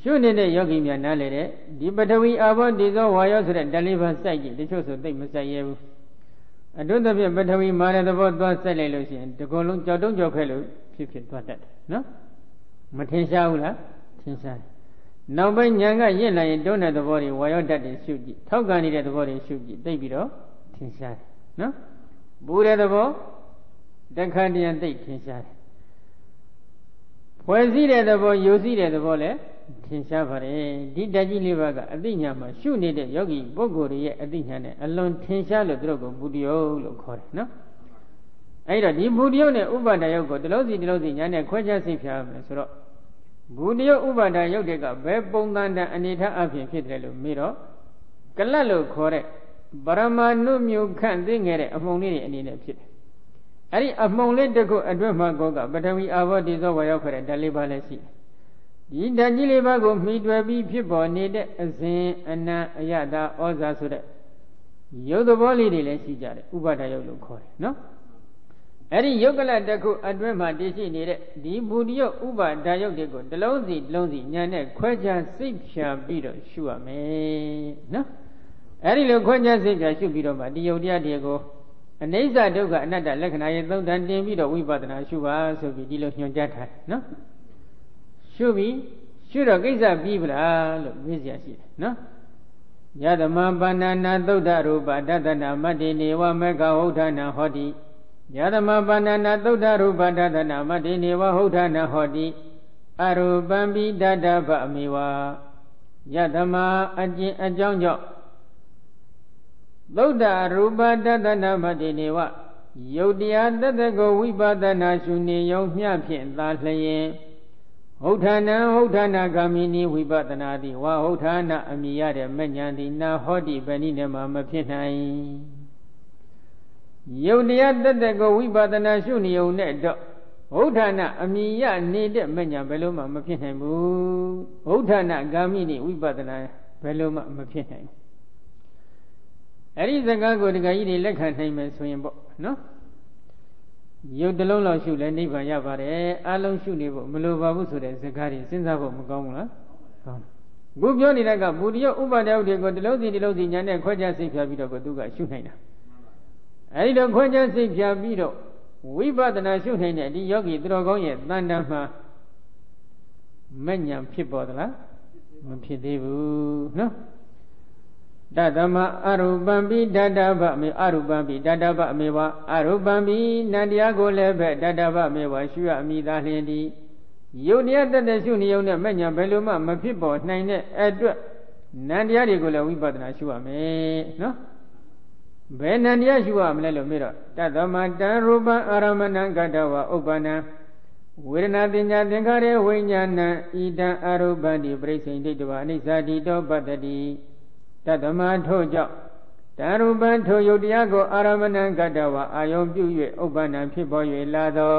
ရှုနေတဲ့ယောဂီများနားလေတဲ့ဒီပထဝီအာဘောဒီသောဝါယောဆိုတဲ့ဓာလေးပါစိုက်ကြည့်တချို့ဆိုသိမစိုက်ရဘူးအတုသဖြင့်ပထဝီမာရသဘောသွားစိုက်လိုက်လို့ရှိရင်ဒီကုလုံးကြောက်တုံးကြောက်ခဲလို့ဖြစ်ဖြစ်သွားတတ်တယ်နော်မထင်ရှားဘူးလား ထင်ရှားတယ်နောက်ပိုင်းညာကရင့်လာရင်တွန်းတဲ့သဘောတွေဝါရောတတ်တယ်ရှုကြည့်ထောက်ကန်နေတဲ့သဘောတွေရှုကြည့်သိပြီးတော့ထင်ရှားတယ်နော်ပူတဲ့သဘောတခါတည်းသိထင်ရှားတယ်ဖွဲ့စည်းတဲ့သဘောယူစည်းတဲ့သဘောလည်းထင်ရှားပါတယ်ဒီတကြီးလေးပါးကအသိဉာဏ်မှာရှုနေတဲ့ယောဂီပုဂ္ဂိုလ်တွေရဲ့အသိဉာဏ်နဲ့အလွန်ထင်ရှားလို့သူတို့ကဘုဒ္ဓယောလို့ခေါ်တယ်နော်အဲ့တော့ဒီဘုဒ္ဓယောနဲ့ဥပါဒယောကိုတလုံးစီတလုံးစီညာနဲ့ခွဲခြားစိတ်ဖြာမယ်ဆိုတော့ ဘူတရုပ်ဥပါဒရုပ်တွေကဘယ်ပုံသဏ္ဍာန်အနေထားအဖြစ်ဖြစ်တယ်လို့မေးတော့ကလတ်လို့ခေါ်တဲ့ပရမနုမြုခန့်သိငယ်တဲ့အမှုန်လေးတွေအနေနဲ့ဖြစ်တယ်။အဲ့ဒီအမှုန်လေးတစ်ခုအတွင်းမှာကောကပထဝီအာဘောတိသောဝါရောက်ခဲ့တဲ့ဓာတ်လေးပါးလည်းရှိတယ်။ဒီဓာတ်ကြီးလေးပါးကိုမှီတွယ်ပြီးဖြစ်ပေါ်နေတဲ့အစဉ်အနံအယတာဩဇာဆိုတဲ့ရုပ်သဘောလေးတွေလည်းရှိကြတယ်ဥပါဒရုပ်လို့ခေါ်တယ်နော်။ အဲ့ဒီယုတ်ကလတစ်ခုအတွင်းမှာတည်ရှိနေတဲ့ဒီဘူရိယဥပါဒါယုတ်တွေကိုတလုံးစီတလုံးစီညာနဲ့ခွဲခြားစိတ်ဖြာပြီးတော့ရှုရမယ်နော်အဲ့ဒီလိုခွဲခြားစိတ်ဖြာရှုပြီးတော့မှဒီယုတ်တရားတွေကိုအနိစ္စဒုက္ခအနတ္တလက္ခဏာရဲ့သုံးတန်တင်ပြီးတော့ဝိပဿနာရှုပါဆိုပြီးဒီလိုညွှန်ကြားထားတယ်နော်ရှုပြီးရှုတော့ကိစ္စပြီးပလားလို့မေးစရာရှိတယ်နော်ယသမပါဏနာသုဒ္ဓရူပတတနာမတ္တိနေဝမေဃဝုဋ္ဌနာဟောတိ ယသမပါဏနာသုဒ္ဓရူပဒသနာမတိနေဝဟုတ်ဌာနဟောတိအရူပံပိတတဗအမိဝယသမအကျင့်အကြောင်းကြောင့်သုဒ္ဓရူပဒသနာမတိနေဝယုတ်တရားတတကိုဝိပဿနာရှုနေယုံမျှဖြင့်သာလျင်ဟုတ်ဌာနဟုတ်ဌာနဂ ामि နိဝိပဿနာတိဝါဟုတ်ဌာနအမိရတဲ့မဉ္ဇဏ်တိနာဟောတိပဏိနေမှာမဖြစ်နိုင် ယုတ်တရားတက်တက်ကိုဝိပဿနာရှုနေုံနဲ့တော့ဘုဋ္ဌာဏအမိယနေတဲ့မညာဘယ်လိုမှမဖြစ်နိုင်ဘူးဘုဋ္ဌာဏဂ ामि နိဝိပဿနာဘယ်လိုမှမဖြစ်နိုင်ဘူးအဲ့ဒီစကားကိုဒကာကြီးတွေလက်ခံနိုင်မယ်ဆိုရင်ပေါ့နော်ယုတ်တလုံးလောက်ရှုလဲနိဗ္ဗာန်ရပါတယ်အလုံးရှုနေဖို့မလိုပါဘူးဆိုတဲ့စကားတွေစဉ်းစားဖို့မကောင်းဘူးလားကောင်းခုပြောနေတဲ့ကဘူရိယဥပါဒယုတ်တွေကိုတလုံးစီတလုံးစီညာနဲ့ခွဲခြားစိတ်ဖြာပြီးတော့ကိုသူကရှုနိုင်တာ အဲဒီတော့ခွဲခြားစိတ်ဖြာပြီးတော့ဝိပဿနာရှုနိုင်တဲ့ဒီယောဂီသူတော်ကောင်းရဲ့တန်တမ်းမှာမဉ္ဇဉ်ဖြစ်ပေါ်သလားမဖြစ်သေးဘူးနော်တသမအရူပံပိတတဗမေအရူပံပိတတဗမေဝအရူပံပိနန္တရားကိုလည်းပဲတတဗမေဝရှုရမိသားလျင်ဒီယုတ်တရားတက်တဲ့ရှုနေုံနဲ့မဉ္ဇဉ်ဘယ်လိုမှမဖြစ်ပေါ်နိုင်တဲ့အတွက်နန္တရားတွေကိုလည်းဝိပဿနာရှုရမယ်နော် ဘယ်နန္တရားရှုရမလဲလို့မေးတော့တသမတံရူပံအာရမဏံကတ္တဝဥပ္ပန္နံဝေဒနာတင်ညာသင်္ခါရဝိညာဏံဣဒံအရူပံဒီပရိစ္ဆေဒိဋ္ဌဝအနိစ္စတိတောပတ္တိတတမထို့ကြောင့်တရူပံထိုယုတ်တရားကိုအာရမဏံကတ္တဝအာယုံပြု၍ဥပ္ပန္နံဖြစ်ပေါ်၍လာသော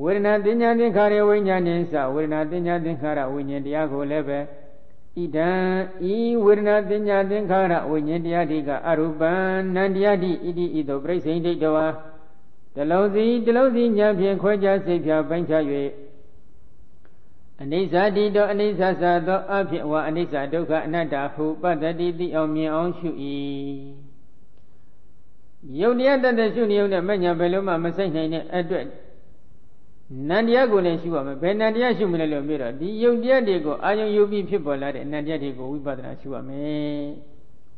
ဝေဒနာတင်ညာသင်္ခါရဝိညာဏင်းစဝေဒနာတင်ညာသင်္ခါရဝိညာဉ်တရားကိုလည်းပဲ ဣဒံဤဝေဒနာတင်ညာသင်္ခါရဝိညာဉ်တရားဒီကအရူပံနန္တရားတိဣတိဣသောပြိစိန်ဒိဋ္ဌဝါတလုံးစီတလုံးစီညာဖြင့်ခွဲခြားစိတ်ဖြာပိုင်းခြား၍အနိစ္စတိတောအနိစ္စသာသောအဖြစ်ဝါအနိစ္စဒုက္ခအနတ္တဟုပတ္တိတိအောင်မြင်အောင်ရှု၏ယုတ်တရားတတ်တဲ့ရှုနေုံနဲ့မညာဘယ်လိုမှမဆိုင်နိုင်တဲ့အတွက် နန္တရားကိုလည်းရှုရမယ်ဘယ်နန္တရားရှုမလဲလို့ပြောတော့ဒီယုတ်တရားတွေကိုအာယုံယူပြီးဖြစ်ပေါ်လာတဲ့နန္တရားတွေကိုဝိပဿနာရှုရမယ်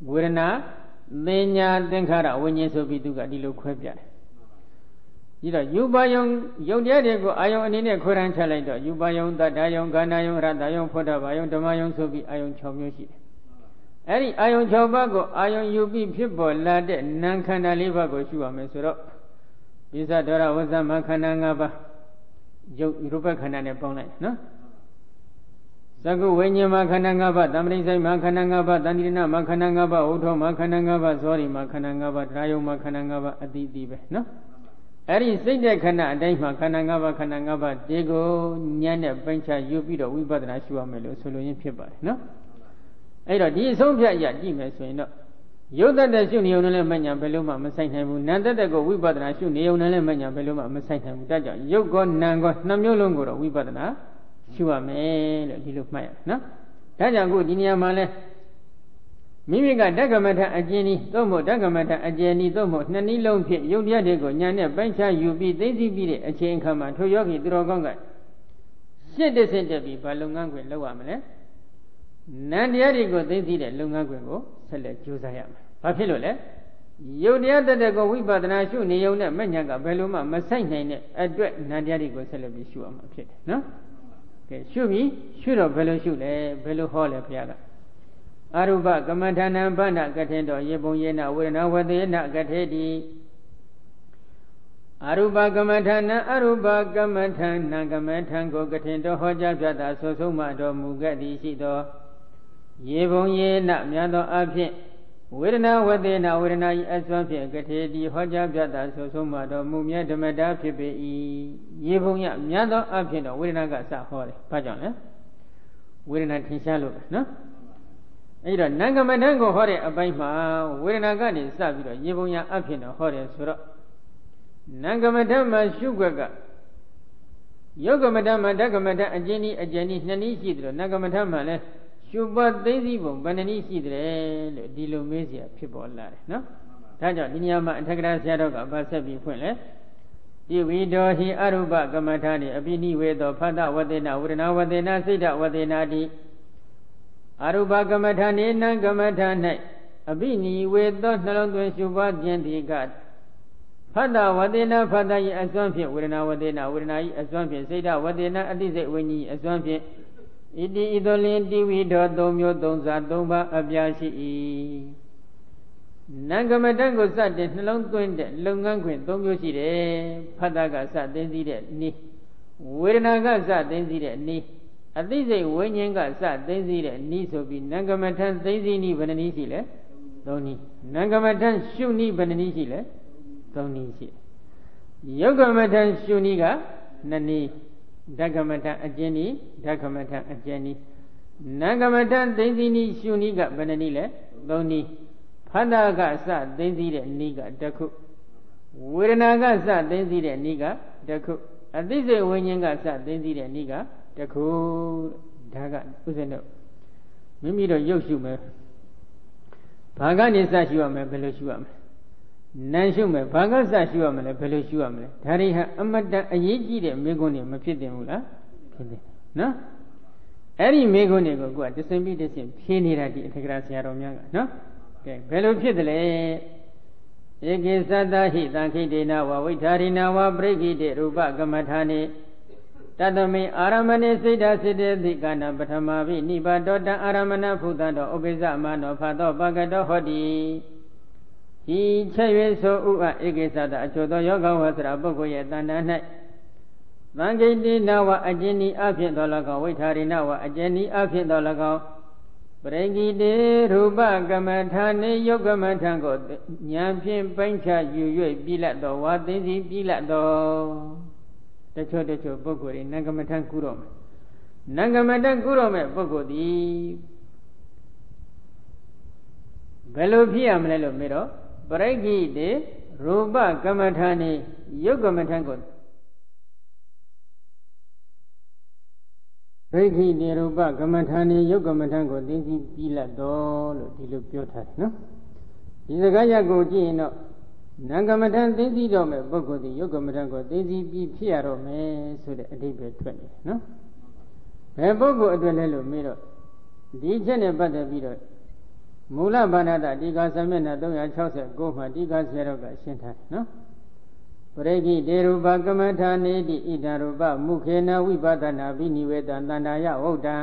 ဝေဒနာသင်ညာသင်္ခါရဝိညာဉ်ဆိုပြီးသူကဒီလိုခွဲပြတယ်ဒီတော့ယူပါယုံယုတ်တရားတွေကိုအာယုံအနေနဲ့ခွဲရန်ချလိုက်တော့ယူပါယုံတတ္တယုံကာဏယုံရတယုံဖောတဘာယုံဓမ္မယုံဆိုပြီးအာယုံ6မျိုးရှိတယ်အဲ့ဒီအာယုံ6ပါးကိုအာယုံယူပြီးဖြစ်ပေါ်လာတဲ့နာခန္ဓာ၄ပါးကိုရှုရမယ်ဆိုတော့ပိဿဒေါရဝဇ္ဇမခန္ဓာ၅ပါး ရုပ်ရူပခန္ဓာနဲ့ပေါင်းလိုက်နော်သကုဝိညာဉ်မှာခန္ဓာ၅ပါးတမ္ပရိဆိုင်မှာခန္ဓာ၅ပါးတန်တိရဏမှာခန္ဓာ၅ပါးဥထောမှာခန္ဓာ၅ပါးဇောရီမှာခန္ဓာ၅ပါးတရားယုံမှာခန္ဓာ၅ပါးအတိအတိပဲနော်အဲ့ဒီစိတ်တဲ့ခန္ဓာအတိုင်းမှာခန္ဓာ၅ပါးခန္ဓာ၅ပါးဒီကိုညံ့တဲ့ပိုင်းခြားယူပြီးတော့ဝိပဿနာရှုရမယ်လို့ဆိုလိုရင်းဖြစ်ပါတယ်နော်အဲ့တော့ဒီအဆုံးဖြတ်အရာကြည့်မယ်ဆိုရင်တော့ ရုပ်တတ်တဲ့ရှုနေုံနဲ့လည်းမညာဘယ်လို့မှမဆိုင်နိုင်ဘူးနာမ်တတ်တဲ့ကိုဝိပဿနာရှုနေုံနဲ့လည်းမညာဘယ်လို့မှမဆိုင်နိုင်ဘူးဒါကြောင့်ရုပ်ကောနာမ်ကောနှစ်မျိုးလုံးကိုတော့ဝိပဿနာရှုရမယ်လို့ဒီလိုမှတ်ရနော်ဒါကြောင့်ခုဒီနေရာမှာလဲမိမိကဓကမထအကျဉ်းဤသို့မဟုတ်ဓကမထအကျဉ်းဤသို့မဟုတ်နှစ်နည်းလုံးဖြင့်ယုတ်တရားတွေကိုညာနဲ့ပိုင်းခြားယူပြီးသိသိပြီးတဲ့အချိန်အခါမှာထိုယောဂီသူတော်ကောင်းကရှစ်တဆင့်တက်ပြီးဘာလုပ်ငန်းခွင်လုပ်ရမလဲနန္တရားတွေကိုသိသိတဲ့လုပ်ငန်းခွင်ကို ဆက်လက်ကြိုးစားရမယ်။ဘာဖြစ်လို့လဲ။ယုတ်တရားတတဲ့ကိုဝိပဿနာရှုနေုံနဲ့မညံကဘယ်လိုမှမဆိုင်နိုင်တဲ့အတွက်နန္တရားတွေကိုဆက်လက်ပြီးရှုရမှာဖြစ်တယ်နော်။ကဲရှုပြီးရှုတော့ဘယ်လိုရှုလဲဘယ်လိုဟောလဲဘုရားကအရုပကမ္မထာနံဗန္ဒကထေတောယေပုံယေနဝေဒနာဝတေနကထေတိအရူပကမ္မထာနံအရူပကမ္မထာနံကမ္မထံကိုကထေတောဟောကြားပြတာဆိုဆုံးမတော်မူခဲ့သည်ရှိသော ရေပုံရေနမြတ်သောအဖြစ်ဝေဒနာဝတေနာဝေဒနာဤအစွမ်းဖြင့်ကထေတိဟောကြားပြတာဆိုဆုံးမတော်မူမြတ်ဓမ္မတာဖြစ်ပေ၏ရေပုံရမြတ်သောအဖြစ်တော့ဝေဒနာကစဟောတယ်ဘာကြောင့်လဲဝေဒနာထင်ရှားလို့နော်အဲ့တော့နံကမထံကိုဟောတဲ့အပိုင်းမှာဝေဒနာကနေစပြီးတော့ရေပုံရအဖြစ်တော့ဟောတယ်ဆိုတော့နံကမထံမှာရှုွက်ကယုတ်ကမထံမှာဓကမထံအကျဉ်းဤအကျဉ်းဤနှစ်နည်းရှိတယ်လို့နံကမထံမှာလည်း ရှုပတ်သိသိပုံဘယ်နှနည်းရှိတယ်လို့ဒီလိုမေးเสียဖြစ်ပေါ်လာတယ်နော်ဒါကြောင့်ဒီနေရာမှာအထက်ကရာဆရာတော်ကဗတ်ဆက်ပြီးဖွင့်လဲဣဝိဒောဟိအရုပကမ္မထာနိအပိနိဝေသောဖတ်တဝတေနဝရဏဝတေနစိတ်တဝတေနာတိအရုပကမ္မထာနိနံကမ္မထာ၌အပိနိဝေသောနှလုံးသွင်းရှုပွားခြင်းဒီကဖတ်တဝတေနဖတ်တဤအစွမ်းဖြင့်ဝေဒနာဝတေနဝေဒနာဤအစွမ်းဖြင့်စိတ်တဝတေနအတိစိတ်ဝိညာဉ်အစွမ်းဖြင့် ဣတိဣသောလင်တိဝိတော်သုံးမျိုးသုံးစားသုံးပါအပြာရှိ၏နံကမတန်ကိုစတဲ့နှလုံးသွင်းတဲ့လုပ်ငန်းခွင်သုံးမျိုးရှိတယ်ဖတ်တာကစသိသိတဲ့နည်းဝေဒနာကစသိသိတဲ့နည်းအသိစိတ်ဝိညာဉ်ကစသိသိတဲ့နည်းဆိုပြီးနံကမထံသိသိနည်းဘယ်နှနည်းရှိလဲသုံးနည်းနံကမထံရှုနည်းဘယ်နှနည်းရှိလဲသုံးနည်းရှိယုတ်ကမထံရှုနည်းကနှစ်နည်း ဓကမထအကျဉ်းဤဓကမထအကျဉ်းဤနံကမထသိသိနိရှုနိကဘယ်နှနည်းလဲသုံးနည်းဖန္တာကစသိသိတဲ့နိကတခုဝေဒနာကစသိသိတဲ့နိကတခုအသိစိတ်ဝိညာဉ်ကစသိသိတဲ့နိကတခုဒါကဥစဉ်တို့မိမိတို့ရုပ်ရှုမယ်ဘာကနေစရှုရမလဲဘယ်လိုရှုရမလဲ နာရှုမယ်ဘာကစရှုရမလဲဘယ်လိုရှုရမလဲဒါတွေဟာအမတန်အရေးကြီးတဲ့မိဂုဏ်တွေမဖြစ်တင်ဘူးလားဖြစ်တယ်နော်အဲ့ဒီမိဂုဏ်တွေကိုကိုကတစင်ပြီးတစင်ဖြေးနေတာဒီအထက်ကရာဆရာတော်များကနော်ကဲဘယ်လိုဖြစ်တယ်လဲဧကိသတ္တဟိတံခိတေနဝဝိထာရိနဝပရိခိတေရူပကမ္မထာနိတတမိအာရမဏိစိတ်ဓာစိတ္တေသိကနာပထမဘိနိဗ္ဗာတောတံအာရမဏဖုတံတောဥပိ္ပဇမနောဖသောပကတောဟောတိ ဤချက်၍ဆိုဥအဧကိသတ္တအချို့သောယောဂဝဆရာပုဂ္ဂိုလ်ရဲ့တဏ္ဍာ၌သံဂိတိနဝအကျဉ်ဤအဖြစ်တော်၎င်းဝိထာရိနဝအကျဉ်ဤအဖြစ်တော်၎င်းပရိဂိတေရူပကမ္မထာနေယုတ်ကမ္မထာကိုဉာဏ်ဖြင့်ပိုင်းခြားယူ၍ပြီးလတ်တော်ဝါသိစီပြီးလတ်တော်တချို့တချို့ပုဂ္ဂိုလ်တွေနံကမ္မထာကုတော့မယ်နံကမ္မထာကုတော့မယ်ပုဂ္ဂိုလ်သည်ဘယ်လိုဖြစ်ရမလဲလို့မေးတော့ ပရိဂိတေရူပကမ္မထာနေယုတ်ကမ္မထာကိုဒိဋ္ဌိနေရူပကမ္မထာနေယုတ်ကမ္မထာကိုသိသိပြီးလက်တော်လို့ဒီလိုပြောထားတယ်နော်ဒီစကားရပ်ကိုကြည့်ရင်တော့နံကမ္မထာသိသိတော့မယ်ပုဂ္ဂိုလ်ဒီယုတ်ကမ္မထာကိုသိသိပြီးဖြစ်ရတော့မယ်ဆိုတဲ့အဓိပ္ပာယ်ထွက်နေတယ်နော်ဘယ်ပုဂ္ဂိုလ်အတွက်လဲလို့မေးတော့ဒီချက်နဲ့ပတ်သက်ပြီးတော့ မူလဘာနာတဒီကာသမျက်နှာ369မှာဒီကာဆရာတော်ကရှင်းထားတယ်နော်ပရိကိတေရူပကမထာနေတိဣဒရူပမုခေနဝိပဒနာဘိနိဝေတံတန္တာယဝုဒ္ဒံ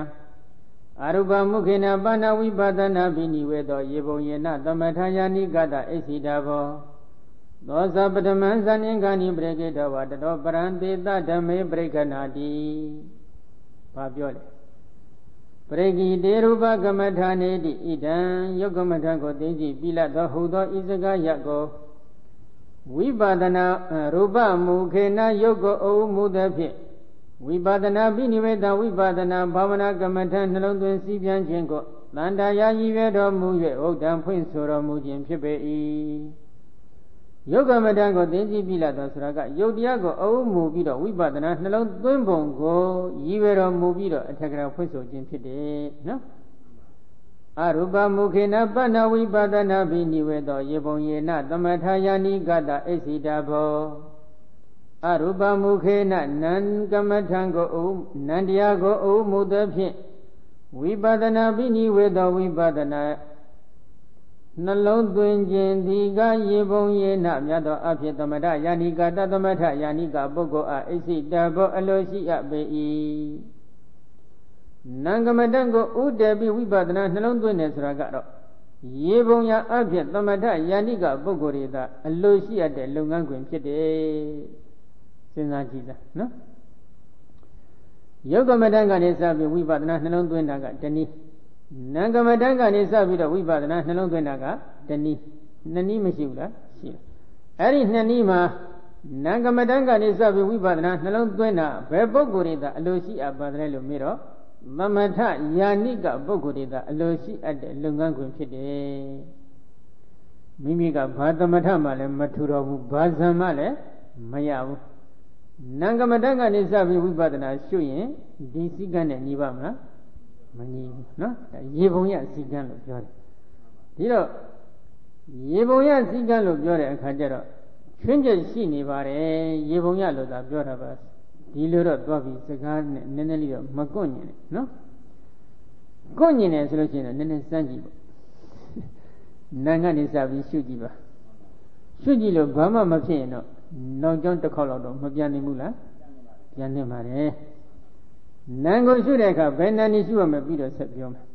အရူပမုခေနပါဏဝိပဒနာဘိနိဝေသောယေဘုံယေနသမထာယာနိကတအိသိတာဘောသောဇပတမံဇဏင်္ဂာနိပရိကေတောဝတတောပရံတေတဓမေပရိကနာတိဘာပြောလဲ ပရိကိတေရူပကမထာနေတိဣဒံယုတ်ကမထာကိုသိကြည့်ပြီးလတ်သောဟုသောဤစကားရကိုဝိပါဒနာရူပမူခေနယုတ်ကိုအုံမူသည်ဖြင့်ဝိပါဒနာပိနိဝေတဝိပါဒနာဘာဝနာကမ္မထနှလုံးသွင်းစည်းပြန်ခြင်းကိုတန်တာယာရည်ရွယ်တော်မူ၍ဥဒ္ဒံဖွင့်ဆိုတော်မူခြင်းဖြစ်ပေ၏ ယုတ်ကမ္မထကိုသိသိပြီလာတော့ဆိုတာကယုတ်တရားကိုအုံမူပြီးတော့ဝိပါဒနာနှလုံးသွင်းပုံကိုရည်ရွယ်တော်မူပြီးတော့အထက်ကရာဖွင့်ဆိုခြင်းဖြစ်တယ်နော်အရူပမုခေနပဏဝိပဒနာဘိနိဝေသောယေဘုံယေနသမထာယာနိကတအိသိတာဘောအရူပမုခေနနံကမထံကိုဥနန္တရားကိုဥမူသည်ဖြင့်ဝိပဒနာဘိနိဝေသောဝိပဒနာ နှလုံးသွင်းခြင်းဒီကယေဘုံယေနမြတ်သောအဖြစ်သမထယာနိကတသမထယာနိကပုဂ္ဂိုလ်အအိသိတာဘောအလိုရှိအပ်ပေ၏နံကမတံကိုဥတည်ပြီးဝိပဿနာနှလုံးသွင်းတယ်ဆိုတာကတော့ရေပုံရအဖြစ်သမထယာနိကပုဂ္ဂိုလ်တွေသာအလိုရှိရတဲ့လုပ်ငန်းခွင်ဖြစ်တယ်စဉ်းစားကြည့်သားနော်ယုတ်ကမတံကနေစပြီးဝိပဿနာနှလုံးသွင်းတာကတနည်း နံကမတံကနေစပြီးတော့ဝိပဿနာနှလုံးသွင်းတာကတနည်းနှစ်နည်းမရှိဘူးလားရှိတယ်အဲ့ဒီနှစ်နည်းမှာနံကမတံကနေစပြီးဝိပဿနာနှလုံးသွင်းတာဘယ်ပုဂ္ဂိုလ်တွေသာအလိုရှိအပ်ပါတယ်လို့မေးတော့သမထယာနိကပုဂ္ဂိုလ်တွေကအလိုရှိအပ်တဲ့လုပ်ငန်းခွင်ဖြစ်တယ်မိမိကဘာသမထမှလည်းမထူတော်ဘူးဘာဇံမှလည်းမရဘူးနံကမတန်ကနေစပြီးဝိပဿနာရှုရင်ဒီစည်းကမ်းနဲ့ညီပါမလား မညီဘူးနော်ရေပုံရစည်းကမ်းလို့ပြောတယ်ဒီတော့ရေပုံရစည်းကမ်းလို့ပြောတဲ့အခါကျတော့ချွင်းချက်ရှိနေပါတယ်ရေပုံရလို့သာပြောတာပါဒီလိုတော့သွားပြီးစကားနဲ့နည်းနည်းလေးတော့မကွန့်ညင်နဲ့နော်ကွန့်ညင်တယ်ဆိုလို့ရှိရင်တော့နည်းနည်းစမ်းကြည့်ပေါ့နာကနေစပြီးရှုကြည့်ပါရှုကြည့်လို့ဘာမှမဖြစ်ရင်တော့နောက်ကျောင်းတစ်ခေါက်လောက်တော့မပြန်နိုင်ဘူးလားပြန်နေပါတယ် နာကိုရှုတဲ့အခါဘယ်နာနေရှုရမလဲပြီးတော့ဆက်ပြောမယ်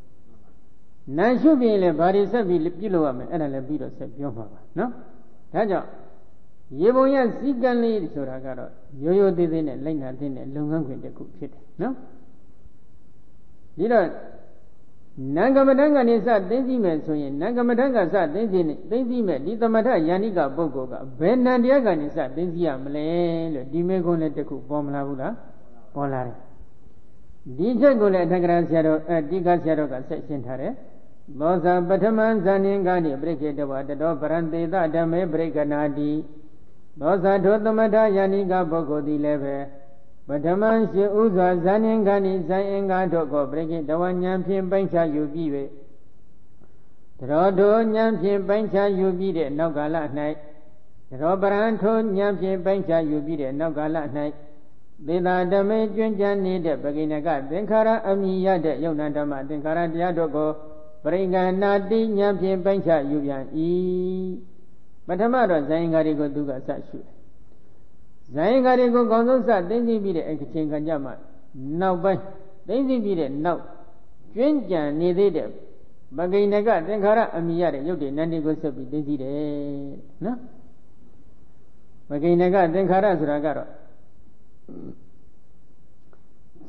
နာရှုပြီးရင်လည်းဘာတွေဆက်ပြီးပြုလုပ်ရမလဲအဲ့ဒါလည်းပြီးတော့ဆက်ပြောမှာပါနော်ဒါကြောင့်ရေပုံရစည်းကမ်းလေးဆိုတာကတော့ရိုးရိုးသေးသေးနဲ့လိုက်နာတဲ့လုပ်ငန်းခွင်တစ်ခုဖြစ်တယ်နော်ဒီတော့နံကမတန်းကနေစသိသိမယ်ဆိုရင်နံကမတန်းကစသိသိနေသိသိမယ်ဒီသမထယာနိကပုဂ္ဂိုလ်ကဘယ်နံတရားကနေစသိသိရမလဲလို့ဒီမေကုန်းလည်းတစ်ခုပေါ်မလာဘူးလားပေါ်လာတယ် ဒီချက်ကိုလည်းအထက်ကရာဆရာတော်အတိကဆရာတော်ကဆက်ရှင်းထားတယ်သောဇာပထမံဇာနင်္ဂနိပရိခေတဝတတောပရံတေတဓမ္မေပရိကနာတိသောဇာထိုသမထယာနိကပုဂ္ဂိုလ်သည်လည်းပဲပထမရှိဥစွာဇာနင်္ဂဏိဇိုင်အင်္ဂါတို့ကိုပရိကိတဝဉဏ်ဖြင့်ပိုင်းခြားယူပြီး၍တရောတို့ဉာဏ်ဖြင့်ပိုင်းခြားယူပြီးတဲ့နောက်ကာလ၌တရောပရံထိုဉာဏ်ဖြင့်ပိုင်းခြားယူပြီးတဲ့နောက်ကာလ၌ သေတာဓမေကျွင်းကြံနေတဲ့ပကိဏကသင်္ခါရအမိရတဲ့ယုံနာဓမ္မသင်္ခါရတရားတို့ကိုပရိက္ခဏတိဉာဏ်ဖြင့်ပိုင်းခြားယူပြန်၏ပထမတော့ဇိုင်းဃာရီကိုသူကစရှုတယ်ဇိုင်းဃာရီကိုကောင်းဆုံးစသိသိပြီးတဲ့အချိန်ခါကြမှာနောက်ပိုင်းသိသိပြီးတဲ့နောက်ကျွင်းကြံနေသေးတဲ့ပဂိဏကသင်္ခါရအမိရတဲ့ရုပ်တည်နန္ဒီကိုဆက်ပြီးသိသိတယ်နော်ပဂိဏကသင်္ခါရဆိုတာကတော့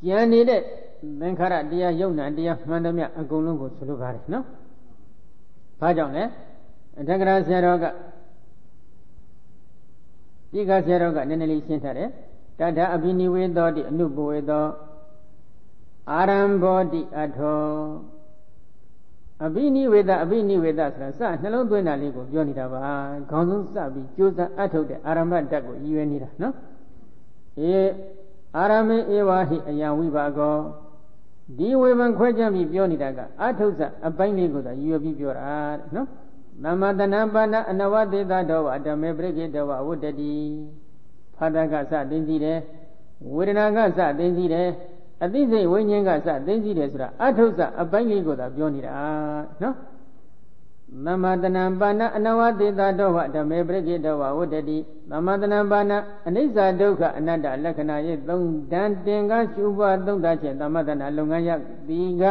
ကြံနေတဲ့သင်္ခါရတရားယုံနာတရားမှန်သမျှအကုန်လုံးကိုဆိုလိုပါတယ်နော်။ဘာကြောင့်လဲအထက်ကရာဆရာတော်ကဒီကဆရာတော်ကနည်းနည်းလေးရှင်းထားတယ်။တထအဘိနိဝေသောတိအနုပဝေသောအာရမ္ဘောတိအထောအဘိနိဝေဒအဘိနိဝေဒဆိုတာစနှလုံးသွင်းတာလေးကိုပြောနေတာပါ။ခေါင်းဆုံးစပြီးကြိုးစားအထုတ်တဲ့အာရမ္ဗဓာတ်ကိုရည်ရွယ်နေတာနော်။ အေအာရမေဧဝဟိအယံဝိပါကောဒီဝေဘံခွဲကြပြီးပြောနေတာကအထုဇအပိုင်းလေးကိုသာရည်ရွယ်ပြီးပြောတာတဲ့နော်သမ္မာတဏပါဏအနဝတေသတောဝဓမ္မေပရိကိတဝဝတ္တတိဖာတကစသိသိတယ်ဝေဒနာကစသိသိတယ်အသိစိတ်ဝိညာဉ်ကစသိသိတယ်ဆိုတာအထုဇအပိုင်းလေးကိုသာပြောနေတာနော် သမ္မာတဏံပါဏအနဝတေတတောဝဓမ္မေပရိကိတဝဝတ္တတိသမ္မာတဏံပါဏအနိစ္စဒုက္ခအနတ္တလက္ခဏာရဲ့သုံးတန်တင်ကားရှုပွားသုံးတာချက်သမ္မာတဏလုပ်ငန်းရသည်က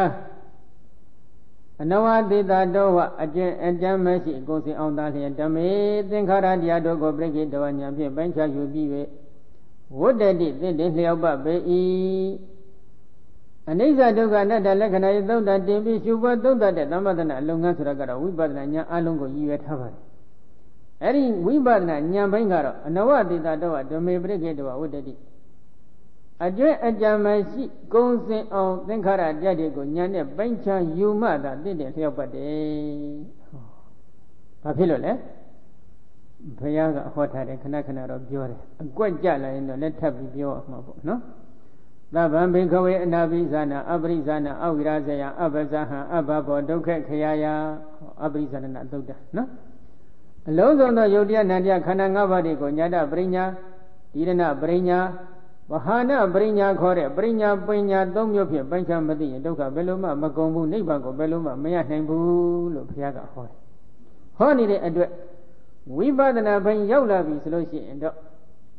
အနဝတေတတောဝအကျင့်အကြမ်းမရှိကိုယ်စင်အောင်သားလျက်ဓမ္မေသင်္ခါရတရားတို့ကိုပရိကိတဝညာဖြင့်ပိုင်းခြားယူပြီး၍ဝတ္တတိသင်္တေလျောက်ပပေ၏ အနိစ္စဒုက္ခအနတ္တလက္ခဏာရေးသုံးတာတင်ပြီးရှုပွားသုံးတတ်တဲ့သမထနာလုပ်ငန်းဆိုတာကတော့ဝိပဿနာဉာဏ်အလုံးကိုရည်ရွယ်ထားပါတယ်။အဲဒီဝိပဿနာဉာဏ်ပိုင်းကတော့အနဝတိတတောဓမေပရိကေတဝဝတ္တတိအကျွဲ့အကြံမရှိကုံစင်အောင်သင်္ခါရတရားတွေကိုဉာဏ်နဲ့ပိုင်းခြားယူမှသာတင့်တယ်လျှောက်ပတ်တယ်။ဘာဖြစ်လို့လဲ။ဘုရားကဟောထားတယ်ခဏခဏတော့ပြောတယ်။အကွက်ကြလာရင်တော့လက်ထပ်ပြီးပြောအောင်မှာပေါ့နော်။ သဗ္ဗံဘိခဝေအနာပိဇာနာအပရိဇာနာအဝိရဇယအပဇဟံအဘဘောဒုက္ခခရာယအပရိဇာနာသုတ်တာနော်အလုံးစုံသောယုတ်တရားနံတရားခန္ဓာ၅ပါးတွေကိုညာတပရိညာဒီရဏပရိညာဝဟာနပရိညာခေါ်တဲ့ပရိညာပညာသုံးမျိုးဖြင့်ပိုင်းခြားမသိရင်ဒုက္ခဘယ်လိုမှမကုန်ဘူးနိဗ္ဗာန်ကိုဘယ်လိုမှမရနိုင်ဘူးလို့ဘုရားကဟောတယ်ဟောနေတဲ့အတွက်ဝိပဿနာဘိုင်းရောက်လာပြီဆိုလို့ရှိရင်တော့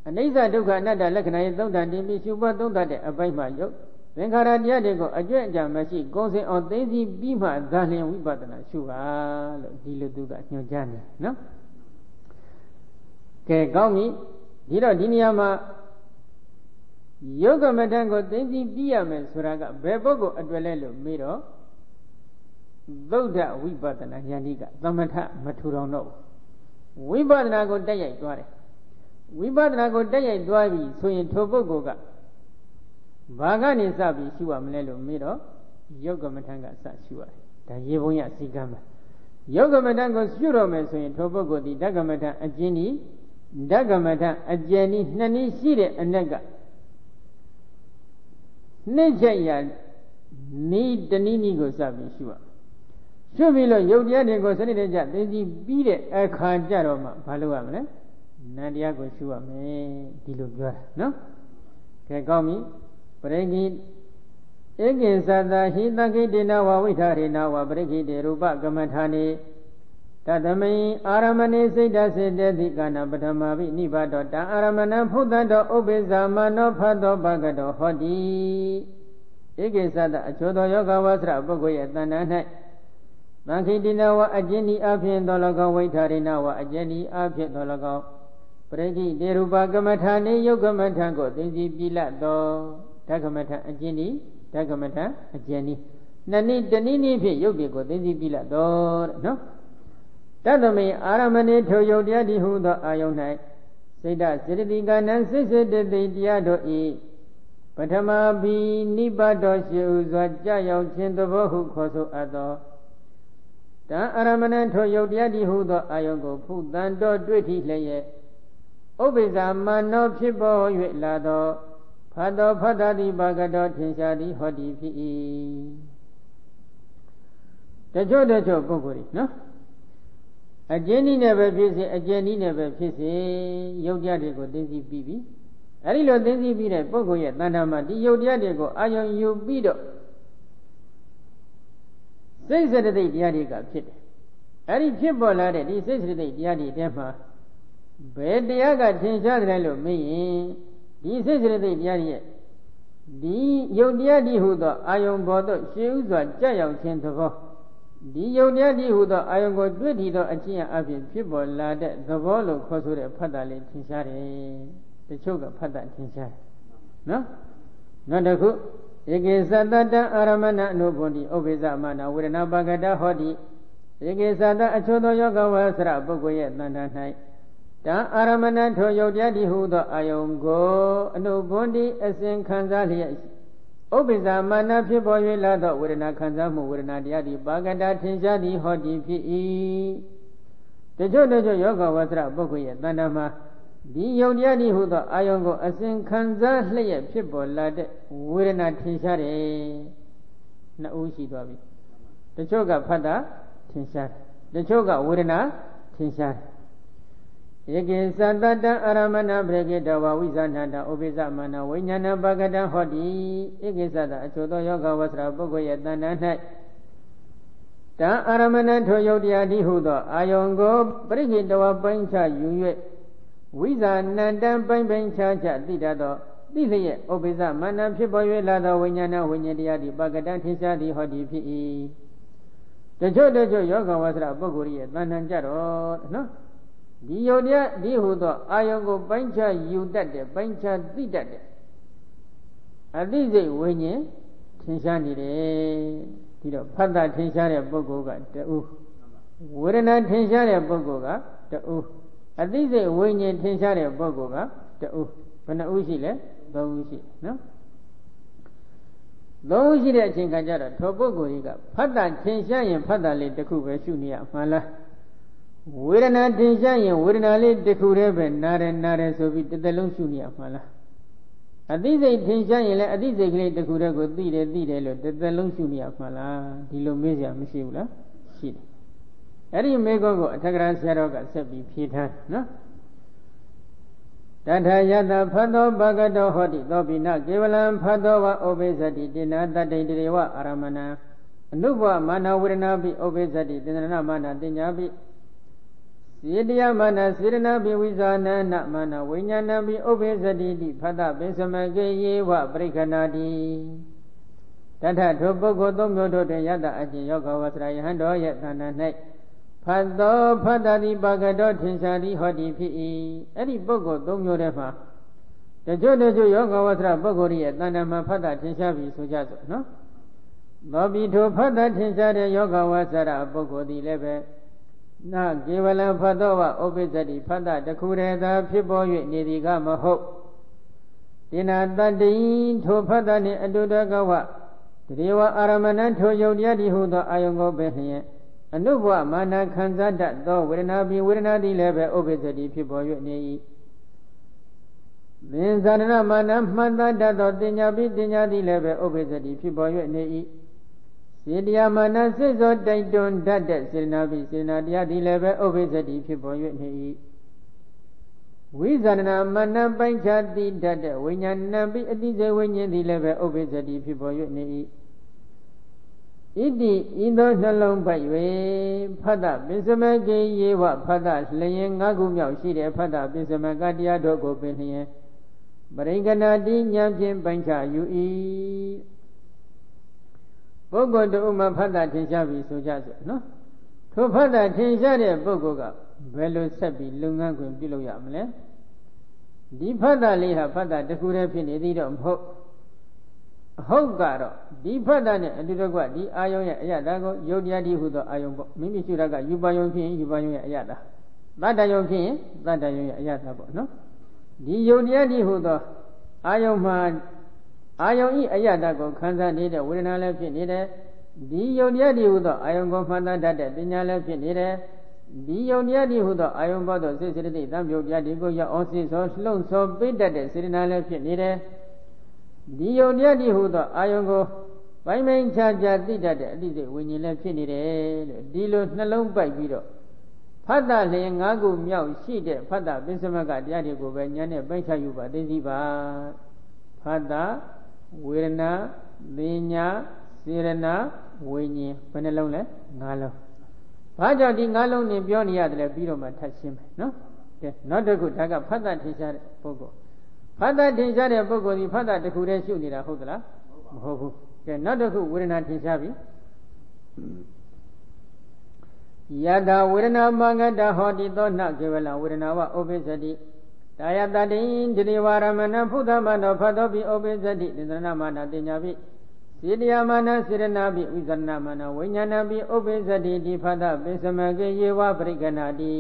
အနိစ္စဒုက္ခအနတ္တလက္ခဏာရဲ့သုံးတန်တင်ပြီးရှုပွားသုံးတတ်တဲ့အပိုင်းမှာယုတ်သင်္ခါရတရားတွေကိုအကျွင့်အကြံမရှိကုံစင်အောင်သိသိပြီးမှဇာလျင်ဝိပဿနာရှုပါလို့ဒီလိုသူကညွှန်ကြားနေနော်ကဲကောင်းပြီဒီတော့ဒီနေရာမှာယုတ်ကမထံကိုသိသိပြီးရမယ်ဆိုတာကဘယ်ပုဂ္ဂိုလ်အတွက်လဲလို့မေးတော့သုဒ္ဓဝိပဿနာဉာဏ်ကြီးကသမထမထူတော်တော့ဝိပဿနာကိုတက်ရိုက်သွားတယ် ဝိပဿနာကိုတက်ရိုက်သွားပြီဆိုရင်ထိုပုဂ္ဂိုလ်ကဘာကနေစပြီးရှုရမလဲလို့မေးတော့ယုတ်ကမထံကစရှုရတယ်ဒါရေဘုံရစီကံပါယုတ်ကမထံကိုရှုတော့မယ်ဆိုရင်ထိုပုဂ္ဂိုလ်ဒီဓကမထံအကျဉ်းဤဓကမထံအကျဉ်းဤနှစ်နည်းရှိတဲ့အ내ကနှစ်ချက်ရနီးတနည်းနည်းကိုစပြီးရှုရရှုပြီးလို့ယုတ်တရားတွေကိုစနစ်တကျသိသိပြီးတဲ့အခါကျတော့မှဘာလုပ်ရမလဲ နန္တရားကိုရှုရမယ်ဒီလိုပြောတာနော်ကဲကောင်းပြီပရိဂိဧကိသတဟိတကိတေနဝဝိထာရေနဝပရိဂိတေရူပကမ္မထာနေတတမိအာရမဏိစိတ်တစေတတိကနာပထမပိနိဗ္ဗာတောတံအာရမဏံဖုဒ္ဒတောဥပိ္ပဇာမနောဖတ်သောဘဂတောဟောတိဧကိသတအချိုသောယောဂဝဆရပုဂ္ဂိုလ်ရဲ့တဏ္ဍာ၌သံခိတိနဝအကျဉ်ဤအဖြစ်သော၎င်းဝိထာရိနဝအကျဉ်ဤအဖြစ်သော၎င်းပ ရိတိတေရူပကမ္မထာနေယုတ်ကမ္မထာကိုသိသိပြလတ်သောဓကမ္မထာအကျဉ်းဤဓကမ္မထာအကျဉ်းဤနှစ်နည်းတနည်းနည်းဖြင့်ယုတ်တွေကိုသိသိပြလတ်သောတဲ့နော်တတမေအာရမဏေထိုယုတ်တရားဒီဟုသောအာယုန်၌စိတ်တစေတသိကနံစိတ်စေတသိတရားတို့ဤပထမဘီနိဗ္ဗာတောရှိဥစွာကြာရောက်ခြင်းသဘောဟုခေါ်ဆိုအပ်သောတံအာရမဏေထိုယုတ်တရားဒီဟုသောအာယုန်ကိုဖုတန်တော်တွေ့ထိလျက် ဥပိ္ပဇာမာနောဖြစ်ပေါ်၍လာသောဖတ်တော်ဖတ်တာတိပါကတော်ထင်ရှားသည်ဟောဒီဖြစ်၏တချို့တချို့ပုဂ္ဂိုလ်တွေနော်အကျဉ်းနည်းနဲ့ပဲဖြစ်စေအကျဉ်းနည်းနဲ့ပဲဖြစ်စေယုတ်တရားတွေကိုသိသိပြီးပြီအဲဒီလိုသိသိပြီးတဲ့ပုဂ္ဂိုလ်ရဲ့တဏ္ဍာမှာဒီယုတ်တရားတွေကိုအာယုံယူပြီးတော့စိတ်စတသိက်တရားတွေကဖြစ်တယ်အဲဒီဖြစ်ပေါ်လာတဲ့ဒီစိတ်စတသိက်တရားတွေထဲမှာ ဘယ်တရားကထင်ရှားတယ်လို့မေးရင်ဒီစိတ်စတသိက်တရားတွေရဲ့ဒီယုတ်တရားဒီဟုသောအာယုံဘောသို့ရှေးဥစွာကြက်ရောက်ခြင်းသဘောဒီယုတ်တရားဒီဟုသောအာယုံကိုတွေ့ထီသောအချင်းအဖြစ်ဖြစ်ပေါ်လာတဲ့သဘောလို့ခေါ်ဆိုတဲ့ဖတ်တာလေးထင်ရှားတယ်တချို့ကဖတ်တာထင်ရှားတယ်နော်နောက်တစ်ခုဧကေသတတံအာရမဏအနုဘုန်တိဥပိ္ပဇမနာဝေဒနာပကတဟောတိဧကေသတအချို့သောယောဂဝဆရပုဂ္ဂိုလ်ရဲ့တဏ္ဍာ၌ တံအာရမဏထိုယုတ်တရားတိဟုသောအာယုံကိုအနုဘွန်တိအစဉ်ခံစားလျက်ဥပ္ပဇာမာနဖြစ်ပေါ်၍လာသောဝေဒနာခံစားမှုဝေဒနာတရားသည်ပါကတာထင်ရှားသည်ဟောသည်ဖြစ်၏တချို့တချို့ယောဂဝဆရပုဂ္ဂိုလ်ရဲ့တဏ္ဍာမှာဒီယုံတရားဒီဟုသောအာယုံကိုအစဉ်ခံစားလျက်ဖြစ်ပေါ်လာတဲ့ဝေဒနာထင်ရှားတယ်နှစ်ဦးရှိသွားပြီတချို့ကဖတ်တာထင်ရှားတယ်တချို့ကဝေဒနာထင်ရှားတယ် ဧကိသတ္တတံအာရမဏပရိကိတဝဝိဇာဏတဥပိသမဏဝိညာဏပကတံဟောတိဧကိသတ္တအချို့သောယောဂဝဆရာပုဂ္ဂိုလ်ရဲ့တဏ္ဍာ၌တံအာရမဏထိုယုတ်တရားဒီဟုသောအာယုံကိုပရိကိတဝပိုင်းခြားယူ၍ဝိဇာဏတံပိုင်ပိုင်ခြားခြားသိတတ်သောသိလျက်ဥပိ္ပဇမနဖြစ်ပေါ်၍လာသောဝိညာဏဝိညာဉ်တရားသည်ပကတံထင်ရှားသည်ဟောသည်ဖြစ်၏တချို့တချို့ယောဂဝါစရပုဂ္ဂိုလ်ရဲ့တဏ္ဍန်ကြတော့နော် ဒီယုတ်တရားဒီဟုသောအာယုံကိုပိုင်းခြားယူတတ်တယ်ပိုင်းခြားသိတတ်တယ်အသိစိတ်ဝိညာဉ်ထင်ရှားနေတယ်ဒီတော့ဖတ်တာထင်ရှားတဲ့ပုဂ္ဂိုလ်ကတူဝေဒနာထင်ရှားတဲ့ပုဂ္ဂိုလ်ကတူအသိစိတ်ဝိညာဉ်ထင်ရှားတဲ့ပုဂ္ဂိုလ်ကတဦးဘယ်နှဦးရှိလဲသုံးဦးရှိနော်သုံးဦးရှိတဲ့အချိန်ခါကျတော့ထိုပုဂ္ဂိုလ်ကြီးကဖတ်တာထင်ရှားရင်ဖတ်တာလေးတစ်ခုပဲရှုနေရမှန်လား ဝေဒနာထင်ရှားရင်ဝေဒနာလေးတစ်ခုတည်းပဲနားတယ်နားတယ်ဆိုပြီးတစ်သက်လုံးရှုနေရမှန်လားအသိစိတ်ထင်ရှားရင်လည်းအသိစိတ်ကလေးတစ်ခုတည်းကိုသိတယ်သိတယ်လို့တစ်သက်လုံးရှုနေရမှန်လားဒီလိုမေးစရာမရှိဘူးလားရှိတယ်အဲ့ဒီမေကုန်းကိုအထက်ကရာဆရာတော်ကဆက်ပြီးဖြေထားနော်တထာယတဖတ်သောဘဂတောဟောတိသောပိနကေဝလံဖတ်သောဝဩဘေဇတိတိနာတတိတေဝအာရမဏံအနုဘဝမာနဝေဒနာပိဩဘေဇတိတေနနာမာနတင်ညာပိ စေတယမာနစေရနာပိဝိဇာနနမာနဝိညာဏပိဩဘေဇတိတိဖတ်တပိသမကေယေဝပရိခဏာတိတထထိုပုဂ္ဂိုလ်သုံးမျိုးတို့တွင်ယတအကျင့်ယောဂဝဆရာယဟန်တော်ရဲ့သဏ္ဍာန်၌ဖတ်သောဖတ်တာဒီပါကတော်ထင်ရှားသည်ဟောဒီဖြစ်၏အဲ့ဒီပုဂ္ဂိုလ်သုံးမျိုးတည်းမှာတချို့တချို့ယောဂဝဆရပုဂ္ဂိုလ်ရဲ့တဏ္ဍာမှာဖတ်တာထင်ရှားပြီဆိုကြစို့နော်သောပိထိုဖတ်တာထင်ရှားတဲ့ယောဂဝဆရပုဂ္ဂိုလ်သည်လည်းပဲ နာကေဝလံဖတ်တော်ဝဥပိသတိဖတ်တာတခုတည်းသာဖြစ်ပေါ်၍နေသည်ကမဟုတ်တိနာတတ္တိထိုဖတ်တာနှင့်အတုတကဝတရေဝအာရမဏထိုယုတ်တရားဒီဟုသောအာယုံကိုပဲလျင်အနုဘဝမာနခံစားတတ်သောဝေဒနာပြီးဝေဒနာသည်လည်းပဲဥပ္ပစ္စတိဖြစ်ပေါ်၍နေ၏သင်္ဇာရဏမာနမှန်သားတတ်သောတင်ညာပြီးတင်ညာသည်လည်းပဲဥပ္ပစ္စတိဖြစ်ပေါ်၍နေ၏ စေတရားမာနစိတ်သောတိုက်တွန်းတတ်တဲ့စေနာပြီးစေနာတရားသည်လည်းပဲဥပ္ပစ္စတိဖြစ်ပေါ်၍နေ၏ဝိဇာဏမာနပိုင်းခြားတည်တတ်တဲ့ဝိညာဏပြီးအတိစေဝိညာဉ်သည်လည်းပဲဥပ္ပစ္စတိဖြစ်ပေါ်၍နေ၏ဣတိဤသောနှလုံးပိုက်၍ဖတ်တပိစမကေယေဝဖတ်တလျင်ငါးခုမြောက်ရှိတဲ့ဖတ်တပိစမကတရားတို့ကိုပင်လျင်ပရိကနာတိညာဖြင့်ပိုင်းခြားယူ၏ ပုဂ္ဂိုလ်တို့မှဖတ်တာထင်ရှားပြီဆိုကြစို့နော်ထိုဖတ်တာထင်ရှားတဲ့ပုဂ္ဂိုလ်ကဘယ်လိုဆက်ပြီးလုပ်ငန်းခွင်ပြုလုပ်ရမလဲဒီဖတ်တာလေးဟာဖတ်တာတစ်ခုတည်းဖြစ်နေသေးတော့မဟုတ်ဟုတ်ကတော့ဒီဖတ်တာနဲ့အတူတကွဒီအာယုံရဲ့အရတာကိုယုတ်တရားဒီဟုသောအာယုံပေါ့မိမိရှုတာကယူပါယုံဖြစ်ရင်ယူပါယုံရဲ့အရတာတတ္တယုံဖြစ်ရင်တတ္တယုံရဲ့အရတာပေါ့နော်ဒီယုတ်တရားဒီဟုသောအာယုံမှာ အာယုံဤအရတာကိုခံစားနေတဲ့ဝေဒနာလည်းဖြစ်နေတယ်ဒီယုတ်တရားဒီဟုသောအာယုံကိုမှန်တတ်တဲ့ပညာလည်းဖြစ်နေတယ်ဒီယုံတရားဒီဟုသောအာယုံဘောသောစိတ်စိတ္တိတံပြုတ်ပြဒီကိုရောက်အောင်စိသောလှုံ့ဆော်ပိတတ်တဲ့စေတနာလည်းဖြစ်နေတယ်ဒီယုတ်တရားဒီဟုသောအာယုံကိုပိုင်းပိုင်းခြားခြားသိတတ်တဲ့အတိစိတ်ဝิญဉ်လည်းဖြစ်နေတယ်လို့ဒီလိုနှလုံးပိုက်ပြီးတော့ဖတ်တာလျင်၅ခုမြောက်ရှိတဲ့ဖတ်တာပင်စမကတရားတွေကိုပဲဉာဏ်နဲ့ပိုင်းခြားယူပါသိသိပါဖတ်တာ ဝေဒနာသင်ညာစေရနာဝိညာဉ်ဘယ်နှလုံးလဲ၅လုံးဘာကြောင့်ဒီ၅လုံးနဲ့ပြောနေရတယ်လဲပြီးတော့မှထပ်ရှင်းမယ်နော်ကဲနောက်တစ်ခုဒါကဖတ်တာထင်ရှားတဲ့ပုဂ္ဂိုလ်ဖတ်တာထင်ရှားတဲ့ပုဂ္ဂိုလ်ဒီဖတ်တာတစ်ခုတည်းရှုနေတာဟုတ်သလားမဟုတ်ဘူးကဲနောက်တစ်ခုဝေဒနာထင်ရှားပြီယတာဝေဒနာမင်္ဂတဟောတိသောနကေဝလဝေဒနာဝဥပိစ္ဆတိ တာယတတိဒိဋ္ဌိဝါရမဏဖုသမနောဖတ်တော်ပိဥပိစ္ဆတိသန္တနာမနာတင်ညာပိစေတယမာနစေရနာပိဝိဇရဏမာနဝိညာဏပိဥပိစ္ဆတိဒီဖတ်တပိစမကေယေဝပရိကနာတိ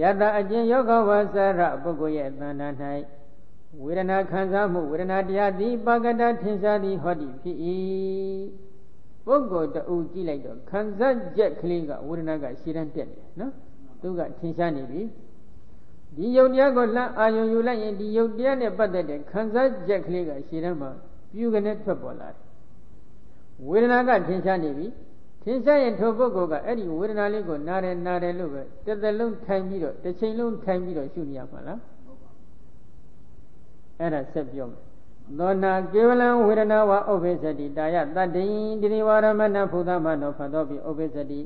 ယတအကျင့်ယောဂဝဆရပုဂ္ဂိုလ်ရဲ့တဏ္ဍာ၌ဝေဒနာခံစားမှုဝေဒနာတရားသည်ပါကတထင်ရှားသည်ဟောသည်ဖြစ်၏ပုဂ္ဂိုလ်တူကြည့်လိုက်တော့ခံစားချက်ကလေးကဝေဒနာကရှည်တန်းတက်နေတယ်နော်သူကထင်ရှားနေပြီ ဒီယုတ်တရားကိုလှမ်းအာယုံယူလိုက်ရင်ဒီယုတ်တရားနဲ့ပတ်သက်တဲ့ခံစားချက်ကလေးကရှည်တန်းမှာပြုကနေထွက်ပေါ်လာတယ်ဝေဒနာကထင်ရှားနေပြီထင်ရှားရင်ထိုပုဂ္ဂိုလ်ကအဲ့ဒီဝေဒနာလေးကိုနားတယ်နားတယ်လို့ပဲတစ်သက်လုံးထိုင်ပြီးတော့တစ်ချိန်လုံးထိုင်ပြီးတော့ရှုနေရမှာလားအဲ့ဒါဆက်ပြောမယ်သောနာကေဝလံဝေဒနာဝဥပ္ပစ္စတိတာယတတ္တိတိရိဝရမဏဖုသမနောဖတ်တော်ပြီဥပ္ပစ္စတိ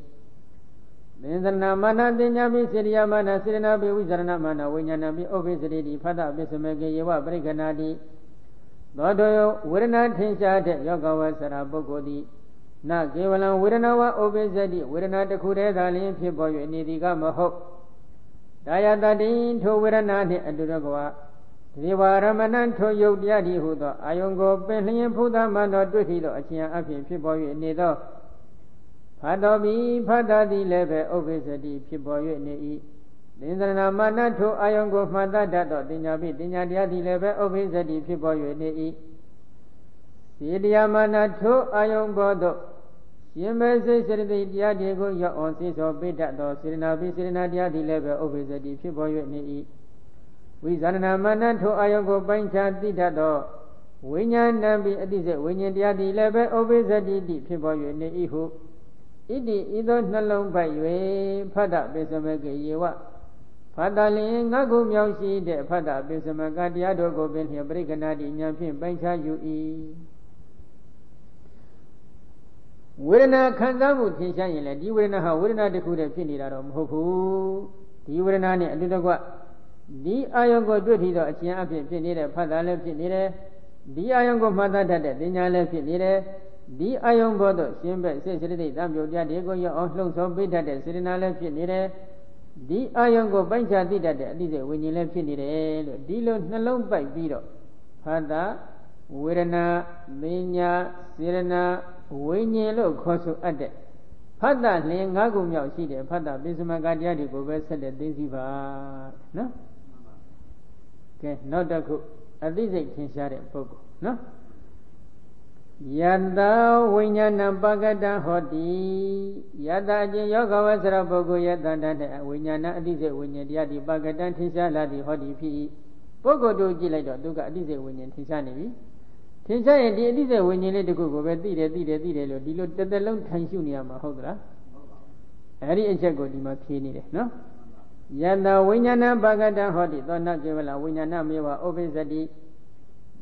သင်္သနာမာနတင်ညာပိစေရိယမာနစေရနာပိဝိဇရဏမာနဝိညာဏပိဥပ္ပစ္စတိဒီဖတ်တပစ္စမေကေယေဝပရိက္ခဏာတိသောတောဝေဒနာထင်ရှားတဲ့ယောဂဝဆရာပုဂ္ဂိုလ်သည်နကေဝလံဝေဒနာဝဥပ္ပစ္စတိဝေဒနာတစ်ခုတည်းသာလျှင်ဖြစ်ပေါ်၍နေသည်ကမဟုတ်ဒါယတတိထိုဝေဒနာနှင့်အတူတကွာဒီဝရမဏံထိုယုတ်တရားဒီဟုသောအာယုံကိုပင်လျင်ဖုဒ္ဓမန္တောတွေ့ထီသောအကျဉ်အဖြစ်ဖြစ်ပေါ်၍နေသော ဖတ်တော်ပြီဖတ်တာသည်လည်းပဲဥပ္ပစ္စတိဖြစ်ပေါ်၍နေ၏သင်္သနာမာနထိုအာယုံကိုမှတ်တတ်သောတင်ညာပိတင်ညာတရားသည်လည်းပဲဥပ္ပစ္စတိဖြစ်ပေါ်၍နေ၏စေတရားမာနထိုအာယုံဘောသို့ရှင်မေစိတ်စေတသိက်တရားတွေကိုရောက်အောင်သိသောပိဋ္ဌသောစေရနာပိစေရနာတရားသည်လည်းပဲဥပ္ပစ္စတိဖြစ်ပေါ်၍နေ၏ဝိဇာဏမနထိုအာယုံကိုပိုင်းခြားသိတတ်သောဝိညာဏံပိအတိစေဝိညာဉ်တရားသည်လည်းပဲဥပ္ပစ္စတိတိဖြစ်ပေါ်၍နေ၏ဟု ဣတိဤသောနှလုံးပိုက်၍ဖတ်တပိစမကေယေဝဖတ်တလင်ငါကုမြောက်ရှိတဲ့ဖတ်တပိစမကတရားတို့ကိုပင်လျှင်ပရိက္ခဏတိဉာဏ်ဖြင့်ပိုင်းခြားယူ၏ဝေဒနာခံစားမှုထင်ရှားရင်လည်းဒီဝေဒနာဟာဝေဒနာတစ်ခုတည်းဖြစ်နေတာတော့မဟုတ်ဘူးဒီဝေဒနာနဲ့အတူတကွဒီအာယုံကိုတွေ့ထီတော့အကျဉ်းအဖြစ်ဖြစ်နေတဲ့ဖတ်တာလည်းဖြစ်နေတယ်ဒီအာယုံကိုမှတ်တတ်တဲ့ပညာလည်းဖြစ်နေတယ် ဒီအာယုံဘောတော့ရှင်းဘက်စိတ်စိတ္တိတံပြုတ်တရားတွေကိုရအောင်လှုံ့ဆော်ပေးတတ်တဲ့စေတနာလည်းဖြစ်နေတယ်ဒီအာယုံကိုပိုင်းခြားသိတတ်တဲ့အတိစိတ်ဝิญဉ်လည်းဖြစ်နေတယ်လို့ဒီလိုနှလုံးပိုက်ပြီးတော့ဖတ်တာဝေဒနာပညာစေရနာဝိညာဉ်လို့ခေါ်ဆိုအပ်တဲ့ဖတ်တာလျင်၅ခုမြောက်ရှိတယ်ဖတ်တာပိစမကတရားတွေကိုပဲဆက်လက်သိသိပါနော်ကဲနောက်တစ်ခုအသိစိတ်ထင်ရှားတဲ့ပုဂ္ဂိုလ်နော် ယတဝိညာဏပကတဟောတိယတအချင်းယောဂဝဆရာပုဂ္ဂိုလ်ယတတတဲ့ဝိညာဏအသိစိတ်ဝိညာဉ်တရားဒီပကတထင်ရှားလာသည်ဟောတိဖြစ်၏ပုဂ္ဂိုလ်တို့ကြည့်လိုက်တော့သူကအသိစိတ်ဝိညာဉ်ထင်ရှားနေပြီထင်ရှားရင်ဒီအတိစိတ်ဝိညာဉ်လေးတခုကိုပဲသိတယ်သိတယ်သိတယ်လို့ဒီလိုတစ်သက်လုံးထိုင်ရှုနေရမှာဟုတ်သလားအဲ့ဒီအချက်ကိုဒီမှာဖြေနေတယ်နော်ယတဝိညာဏပကတဟောတိသောနကေဝလဝိညာဏမေဝဥပိစ္ဆတိ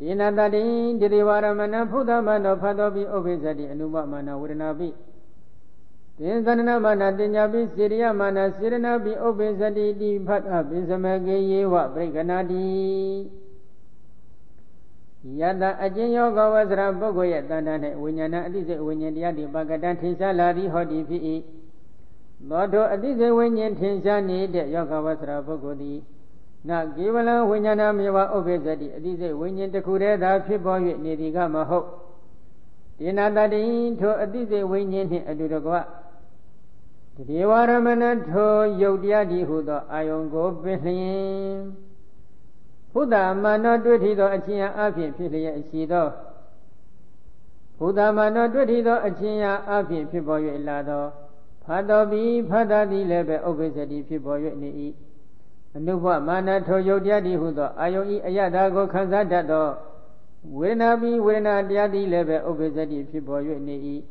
ဒီနတတိဒီတိဝရမဏဖုဒ္ဓမနောဖတ်တော်ပိဥပိစ္ဆတိအနုပမနာဝေဒနာပိသင်္သနမနာတင်ညာပိစေရိယမနာစေရနာပိဥပိစ္ဆတိတိဖတ်အပိစမကေယေဝပရိကနာတိယတအကျဉ်ယောဂဝဇရပုဂ္ဂိုလ်ရဲ့တဏ္ဍာ၌ဝိညာဏအတိစိတ်ဝိညာဉ်တရားဒီပကတံထင်ရှားလာသည်ဟောဒီဖြစ်၏သောတောအတိစိတ်ဝိညာဉ်ထင်ရှားနေတဲ့ယောဂဝဇရပုဂ္ဂိုလ်သည် နကေဝလံဝိညာဏမြေဝဥပ္ပဇ္ဇတိအတိစိတ်ဝိညာဉ်တစ်ခုတည်းသာဖြစ်ပေါ်၍နေသည်ကမဟုတ်ဒေနာတတိထိုအတိစိတ်ဝိညာဉ်နှင့်အတူတကွတေဝရမဏထိုယုတ်တရားဒီဟုသောအာယုံကိုပင်လျင်ဘုဒ္ဓမာနောတွေ့ထီသောအချင်းအဖြစ်ဖြစ်လျက်ရှိသောဘုဒ္ဓမာနောတွေ့ထီသောအချင်းအဖြစ်ဖြစ်ပေါ်၍လာသောဖတ်တော်ပြီးဖတ်တာသည်လည်းပဲဥပ္ပစ္စတိဖြစ်ပေါ်၍နေ၏ အနုဘမာနထိုယုတ်တရားဒီဟုသောအာယုံဤအယတာကိုခံစားတတ်သောဝေဒနာပြီးဝေဒနာတရားသည်လည်းပဲဥပ္ပဇ္ဇတိဖြစ်ပေါ်၍နေ၏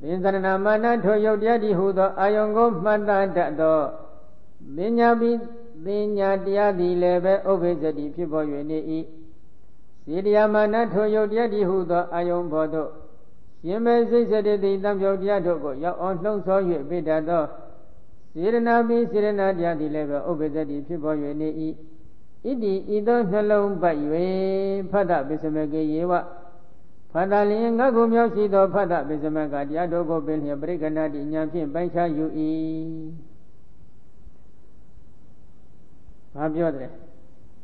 ပင်စရဏမာနထိုယုတ်တရားသည်ဟူသောအာယုံကိုမှတ်သားတတ်သောပညာပြီးပညာတရားသည်လည်းပဲဥပ္ပဇ္ဇတိဖြစ်ပေါ်၍နေ၏စေတရားမာနထိုယုတ်တရားသည်ဟူသောအာယုံဘောသို့ရှင်မေစိတ်စတတိတံပြောတရားတို့ကိုရောက်အောင်လှုံ့ဆော်၍ပိတ္တသော စေရနာပြီးစေရနာတရားသည်လည်းပဲဥပ္ပဇ္ဇတိဖြစ်ပေါ်၍နေ၏ဣတိဤသောနှလုံးပတ်၍ဖတ်တပိစမကေယေဝဖတ်တလျင်ငါကုမြောက်ရှိသောဖတ်တပိစမကတရားတော်ကိုပင်လျက်ပရိက္ခဏတိညာဖြင့်ပိုင်းခြားယူ၏ဘာပြောတယ်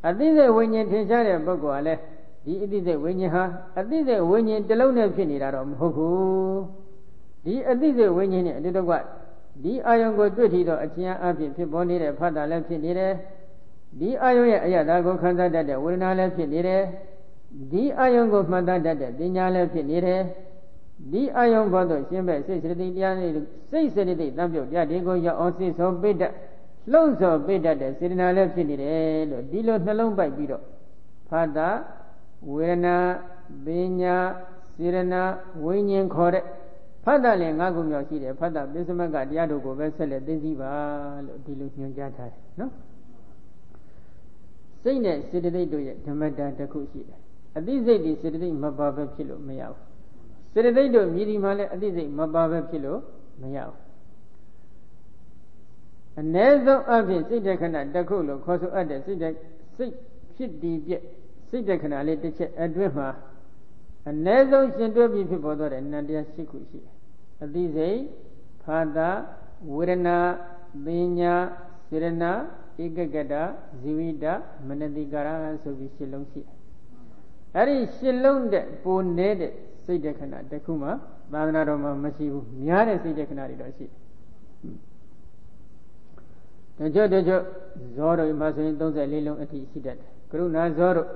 အသိစိတ်ဝိညာဉ်ထင်ရှားတဲ့ပုဂ္ဂိုလ်ကလည်းဒီအသိစိတ်ဝိညာဉ်ဟာအသိစိတ်ဝိညာဉ်တစ်လုံးနဲ့ဖြစ်နေတာတော့မဟုတ်ဘူးဒီအသိစိတ်ဝိညာဉ်နဲ့အတူတကွ ဒီအာယုံကိုတွေ့ထီတော့အကျဉ်းအဖြစ်ဖြစ်ပေါ်နေတဲ့ဖတ်တာလည်းဖြစ်နေတယ်ဒီအာယုံရဲ့အရသာကိုခံစားတတ်တဲ့ဝေဒနာလည်းဖြစ်နေတယ်ဒီအာယုံကိုမှတ်တတ်တဲ့ပညာလည်းဖြစ်နေတယ်ဒီအာယုံဘောတော့ရှင်းမဲ့စိတ်စရတိတရားနဲ့စိတ်စရတိတံပြုတ်တရားတွေကိုရောက်အောင်စိတ်ဆုံးပိတ္တလှုပ်ဆော်ပိတ္တတဲ့စေတနာလည်းဖြစ်နေတယ်လို့ဒီလိုနှလုံးပိုက်ပြီးတော့ဖတ်တာဝေဒနာပညာစေရနာဝိညာဉ်ခေါ်တဲ့ ဖတ်တာလည်းငါးခုမြောက်ရှိတယ်ဖတ်တာပိစမကတရားတို့ကိုပဲဆက်လက်သိသိပါလို့ဒီလိုညွှန်ကြားထားတယ်နော်စိတ်နဲ့စေတသိက်တို့ရဲ့ဓမ္မတာတစ်ခုရှိတယ်အသိစိတ်ဒီစေတသိက်မပါပဲဖြစ်လို့မရဘူးစေတသိက်တို့မြည်ဒီမှာလည်းအသိစိတ်မပါပဲဖြစ်လို့မရဘူးအ ਨੇ ဆုံးအဖြစ်စိတ်တခဏတစ်ခုလို့ခေါ်ဆိုအပ်တဲ့စိတ်တစိတ်ဖြစ်တည်ပြက်စိတ်တခဏလေးတစ်ချက်အတွင်းမှာအ ਨੇ ဆုံးရှင်တွဲပြီးဖြစ်ပေါ်သွားတဲ့နန္တရားရှိခုရှိတယ် အသိစိတ်ဖာတာဝေဒနာပညာစေရနာဧကကတဇီဝိတမနတိကာရဆိုပြီးရှစ်လုံးရှိတယ်အဲ့ဒီရှစ်လုံးတဲ့ပိုနေတဲ့စိတ်တခဏတခုမှသာသနာတော်မှာမရှိဘူးများတဲ့စိတ်တခဏတွေတော့ရှိတယ်တချို့တချို့ဇောတို့မှာဆိုရင်34လုံးအထိရှိတတ်တယ်ကရုဏာဇောတို့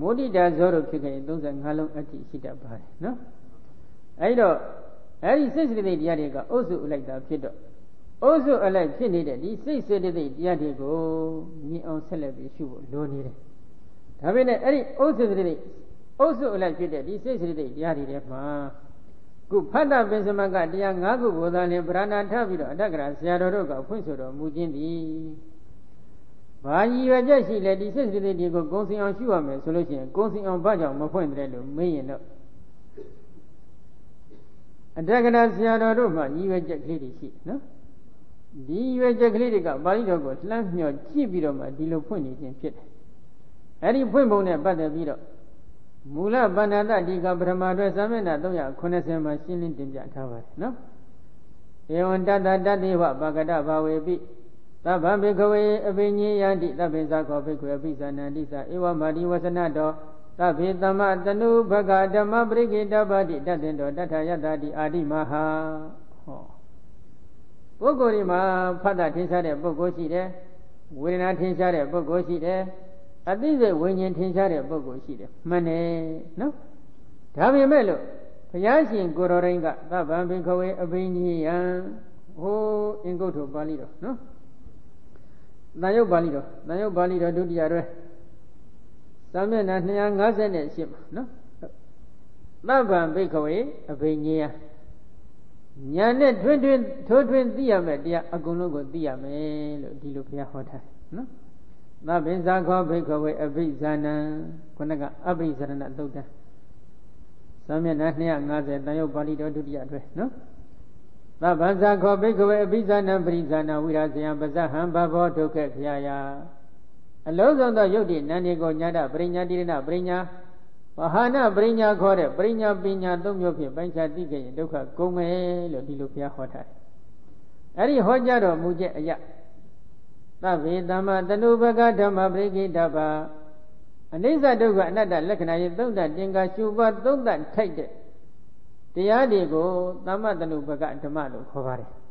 မုဒိတာဇောတို့ဖြစ်ခဲ့ရင်35လုံးအထိရှိတတ်ပါတယ်နော်အဲ့တော့ အဲ့ဒီစိတ်စိတ္တိတရားတွေကအုပ်စုလိုက်တာဖြစ်တော့အုပ်စုအလိုက်ဖြစ်နေတဲ့ဒီစိတ်စေတသိက်တရားတွေကိုမြင်အောင်ဆက်လက်ပြီးရှုဖို့လိုနေတယ်။ဒါပေမဲ့အဲ့ဒီအုပ်စုစေတသိက်အုပ်စုအလိုက်ဖြစ်တဲ့ဒီစိတ်စေတသိက်တရားတွေထဲမှာခုဖတ်တာပင်စမကတရား၅ခုကိုသာလင်ဗရဏာထပြီးတော့အတ္တကရာဆရာတော်တို့ကဖွင့်ဆိုတော်မူခြင်းသည်ဘာကြီးရွယ်ချက်ရှိလဲဒီစိတ်စေတသိက်တွေကိုဂုံစင်အောင်ရှုရမယ်ဆိုလို့ရှိရင်ဂုံစင်အောင်ဘာကြောင့်မဖွင့်တယ်လို့မေးရင်တော့ အတ္တကရာဆရာတော်တို့မှကြီးရွယ်ချက်ကလေးတွေရှိနော်ဒီရွယ်ချက်ကလေးတွေကပါဠိတော်ကိုလှမ်းမြော်ကြည့်ပြီးတော့မှဒီလိုဖွင့်နေခြင်းဖြစ်တယ်။အဲဒီဖွင့်ပုံနဲ့ပတ်သက်ပြီးတော့မူလဗန္ဒတဒီကပထမတွဲသမဏ380မှာရှင်းလင်းတင်ပြထားပါတယ်နော်။ဧဝံတတတတိဝပကတဘာဝေပိသဗ္ဗံဘေခဝေအဘိညေယန္တိသဗ္ဗေသခောဘိကွေအပိသနန္တိသဧဝမာတိဝဆနတော သဗ္ဗေသမတနုဘဂဓမ္မပရိကေတပတိတတ္တင်တောတထယတ္တိအာတိမဟာဟောပုဂ္ဂိုလ်ဒီမှာဖတ်တာထင်ရှားတဲ့ပုဂ္ဂိုလ်ရှိတယ်ဝေဒနာထင်ရှားတဲ့ပုဂ္ဂိုလ်ရှိတယ်အသိစိတ်ဝိညာဉ်ထင်ရှားတဲ့ပုဂ္ဂိုလ်ရှိတယ်မှန်တယ်နော်ဒါပေမဲ့လို့ဘုရားရှင်ကိုရောရင်ကသဗ္ဗံဘိခဝေအဘိညိယံဟိုအင်္ဂုတ္တပါဠိတော်နော်တန်ရုပ်ပါဠိတော်တန်ရုပ်ပါဠိတော်ဒုတိယတွဲ သာမျက်နှာ258မှာနော်သဗ္ဗံဘိခဝေအဘိညိယံညာနဲ့ထွန်းထွန်းထိုးထွန်းသိရမယ်တရားအကုန်လုံးကိုသိရမယ်လို့ဒီလိုဘုရားဟောထားတယ်နော်သဗ္ဗင်္ဇာခောဘိခဝေအဘိဇာနံခုနကအဘိဇရဏသုတ်တံသံမျက်နှာ250တန်ရုပ်ပါဠိတော်ဒုတိယအတွဲနော်သဗ္ဗံဇာခောဘိခဝေအဘိဇာနံပရိဇာနဝိရာဇယံပဇဟံဘဘောဒုက္ခခရာယ အလုံးစုံသောယုတ်တိနန္ဒီကိုညာတပရိညာတိရဏပရိညာဝဟာနပရိညာခေါ်တဲ့ပရိညာပညာသုံးမျိုးဖြင့်ပိုင်းခြားသိခဲ့ရင်ဒုက္ခကုန်မယ်လို့ဒီလိုဘုရားဟောထားတယ်။အဲ့ဒီဟောကြားတော်မူချက်အရာသဗ္ဗေသမ္မာတနုပကဓမ္မပရိကိတပါအနိစ္စဒုက္ခအနတ္တလက္ခဏာရဲ့သုံးတန်တင်္ကာရှုပါသုံးတန်ထိုက်တဲ့တရားတွေကိုသမ္မတနုပကဓမ္မလို့ခေါ်ပါတယ်။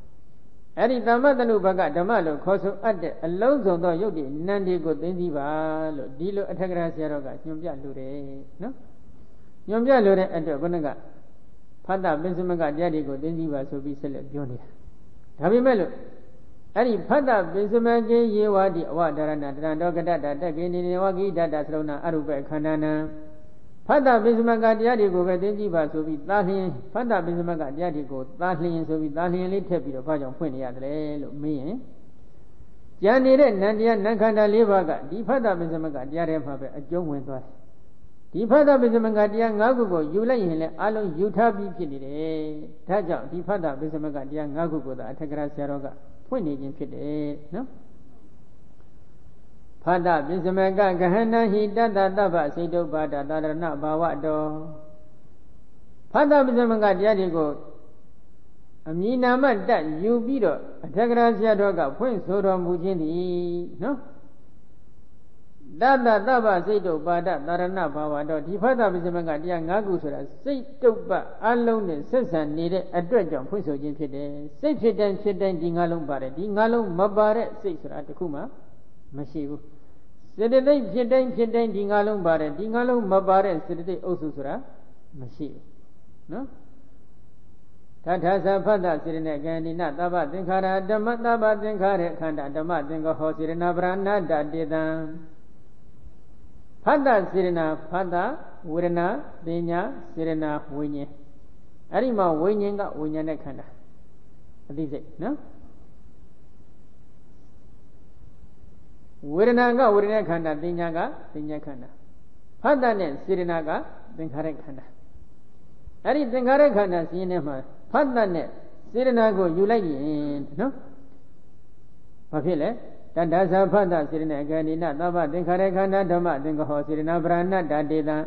အဲ့ဒီသမ္မတနုဘကဓမ္မလို့ခေါ်ဆိုအပ်တဲ့အလုံးစုံသောယုတ်တိနန္ဒီကိုသိသိပါလို့ဒီလိုအထက်ကရာဆရာတော်ကညွှန်ပြလိုတယ်နော်ညွှန်ပြလိုတဲ့အတွက်ခုနကဖတ်တာပင်စမကတရားတွေကိုသိသိပါဆိုပြီးဆက်လက်ပြောနေတာဒါပေမဲ့လို့အဲ့ဒီဖတ်တပိစမကေယေဝတိအဝဒရဏတရံတောကတတတက်ကိနေနေဝကိတတသရုံနာအရုပခန္ဓာနံ ဖတ်တပိစမကတရားတွေကိုပဲသိကြည့်ပါဆိုပြီးသာလျင်ဖတ်တပိစမကတရားတွေကိုသာလျင်ဆိုပြီးသာလျင်လေးထည့်ပြီးတော့ဘာကြောင့်ဖွင့်နေရတယ်လို့မေးရင်ကြံနေတဲ့နန္တရားနံခန္ဓာ၄ပါးကဒီဖတ်တပိစမကတရားတွေမှာပဲအကျုံးဝင်သွားတယ်ဒီဖတ်တပိစမကတရား၅ခုကိုယူလိုက်ရင်လည်းအလုံးယူထားပြီးဖြစ်နေတယ်ဒါကြောင့်ဒီဖတ်တပိစမကတရား၅ခုကိုသာအထက်ကရာဆရာတော်ကဖွင့်နေခြင်းဖြစ်တယ်နော် ဖတ်တပစ္စမကဂဟဏဟိတတ္တတပ္ပစိတ်တုပ္ပါဒသာရဏဘာဝတောဖတ်တပစ္စမကတရားတွေကိုအမည်နာမတက်ယူပြီးတော့အထက်ကရာဆရာတော်ကဖွင့်ဆိုတော်မူခြင်းသည်နော်တတ္တတပ္ပစိတ်တုပ္ပါဒသာရဏဘာဝတောဒီဖတ်တပစ္စမကတရား၅ခုဆိုတာစိတ်တုပ္ပအလုံးနဲ့ဆက်ဆံနေတဲ့အတွက်ကြောင့်ဖွင့်ဆိုခြင်းဖြစ်တယ်စိတ်ဖြစ်တိုင်းဖြစ်တိုင်းဒီ၅လုံးပါတယ်ဒီ၅လုံးမပါတဲ့စိတ်ဆိုတာတခုမှမရှိဘူး စေတသိက်ဖြစ်တိုင်းဖြစ်တိုင်းဒီငါလုံးပါတယ်ဒီငါလုံးမပါတဲ့စေတသိက်အုပ်စုဆိုတာမရှိဘူးနော်ထထသဖတ်တစေရနဲ့ကန္ဒီနသဗ္ဗသင်္ခါရဓမ္မသဗ္ဗသင်္ခါရခန္ဓာဓမ္မသင်္ကဟောစေရနာဗရဏတတေတံဖတ်တစေရနာဖတ်တဝေဒနာပညာစေရနာဝိညာဉ်အဲ့ဒီမှာဝိညာဉ်ကဝိညာဉ်နဲ့ခန္ဓာအသိစိတ်နော် ဝေဒနာကဝေဒနာခန္ဓာသင်ညာကသင်ညာခန္ဓာဖတ်တာနဲ့စေရနာကသင်္ခါရခန္ဓာအဲ့ဒီသင်္ခါရခန္ဓာစီးရင်ထဲမှာဖတ်တာနဲ့စေရနာကိုယူလိုက်ရင်နော်ဘာဖြစ်လဲတတ္တသဖတ်တာစေရနာကဏိနသဗ္ဗသင်္ခါရခန္ဓာဓမ္မသင်္ကဟောစေရနာဗရဏတတေတံ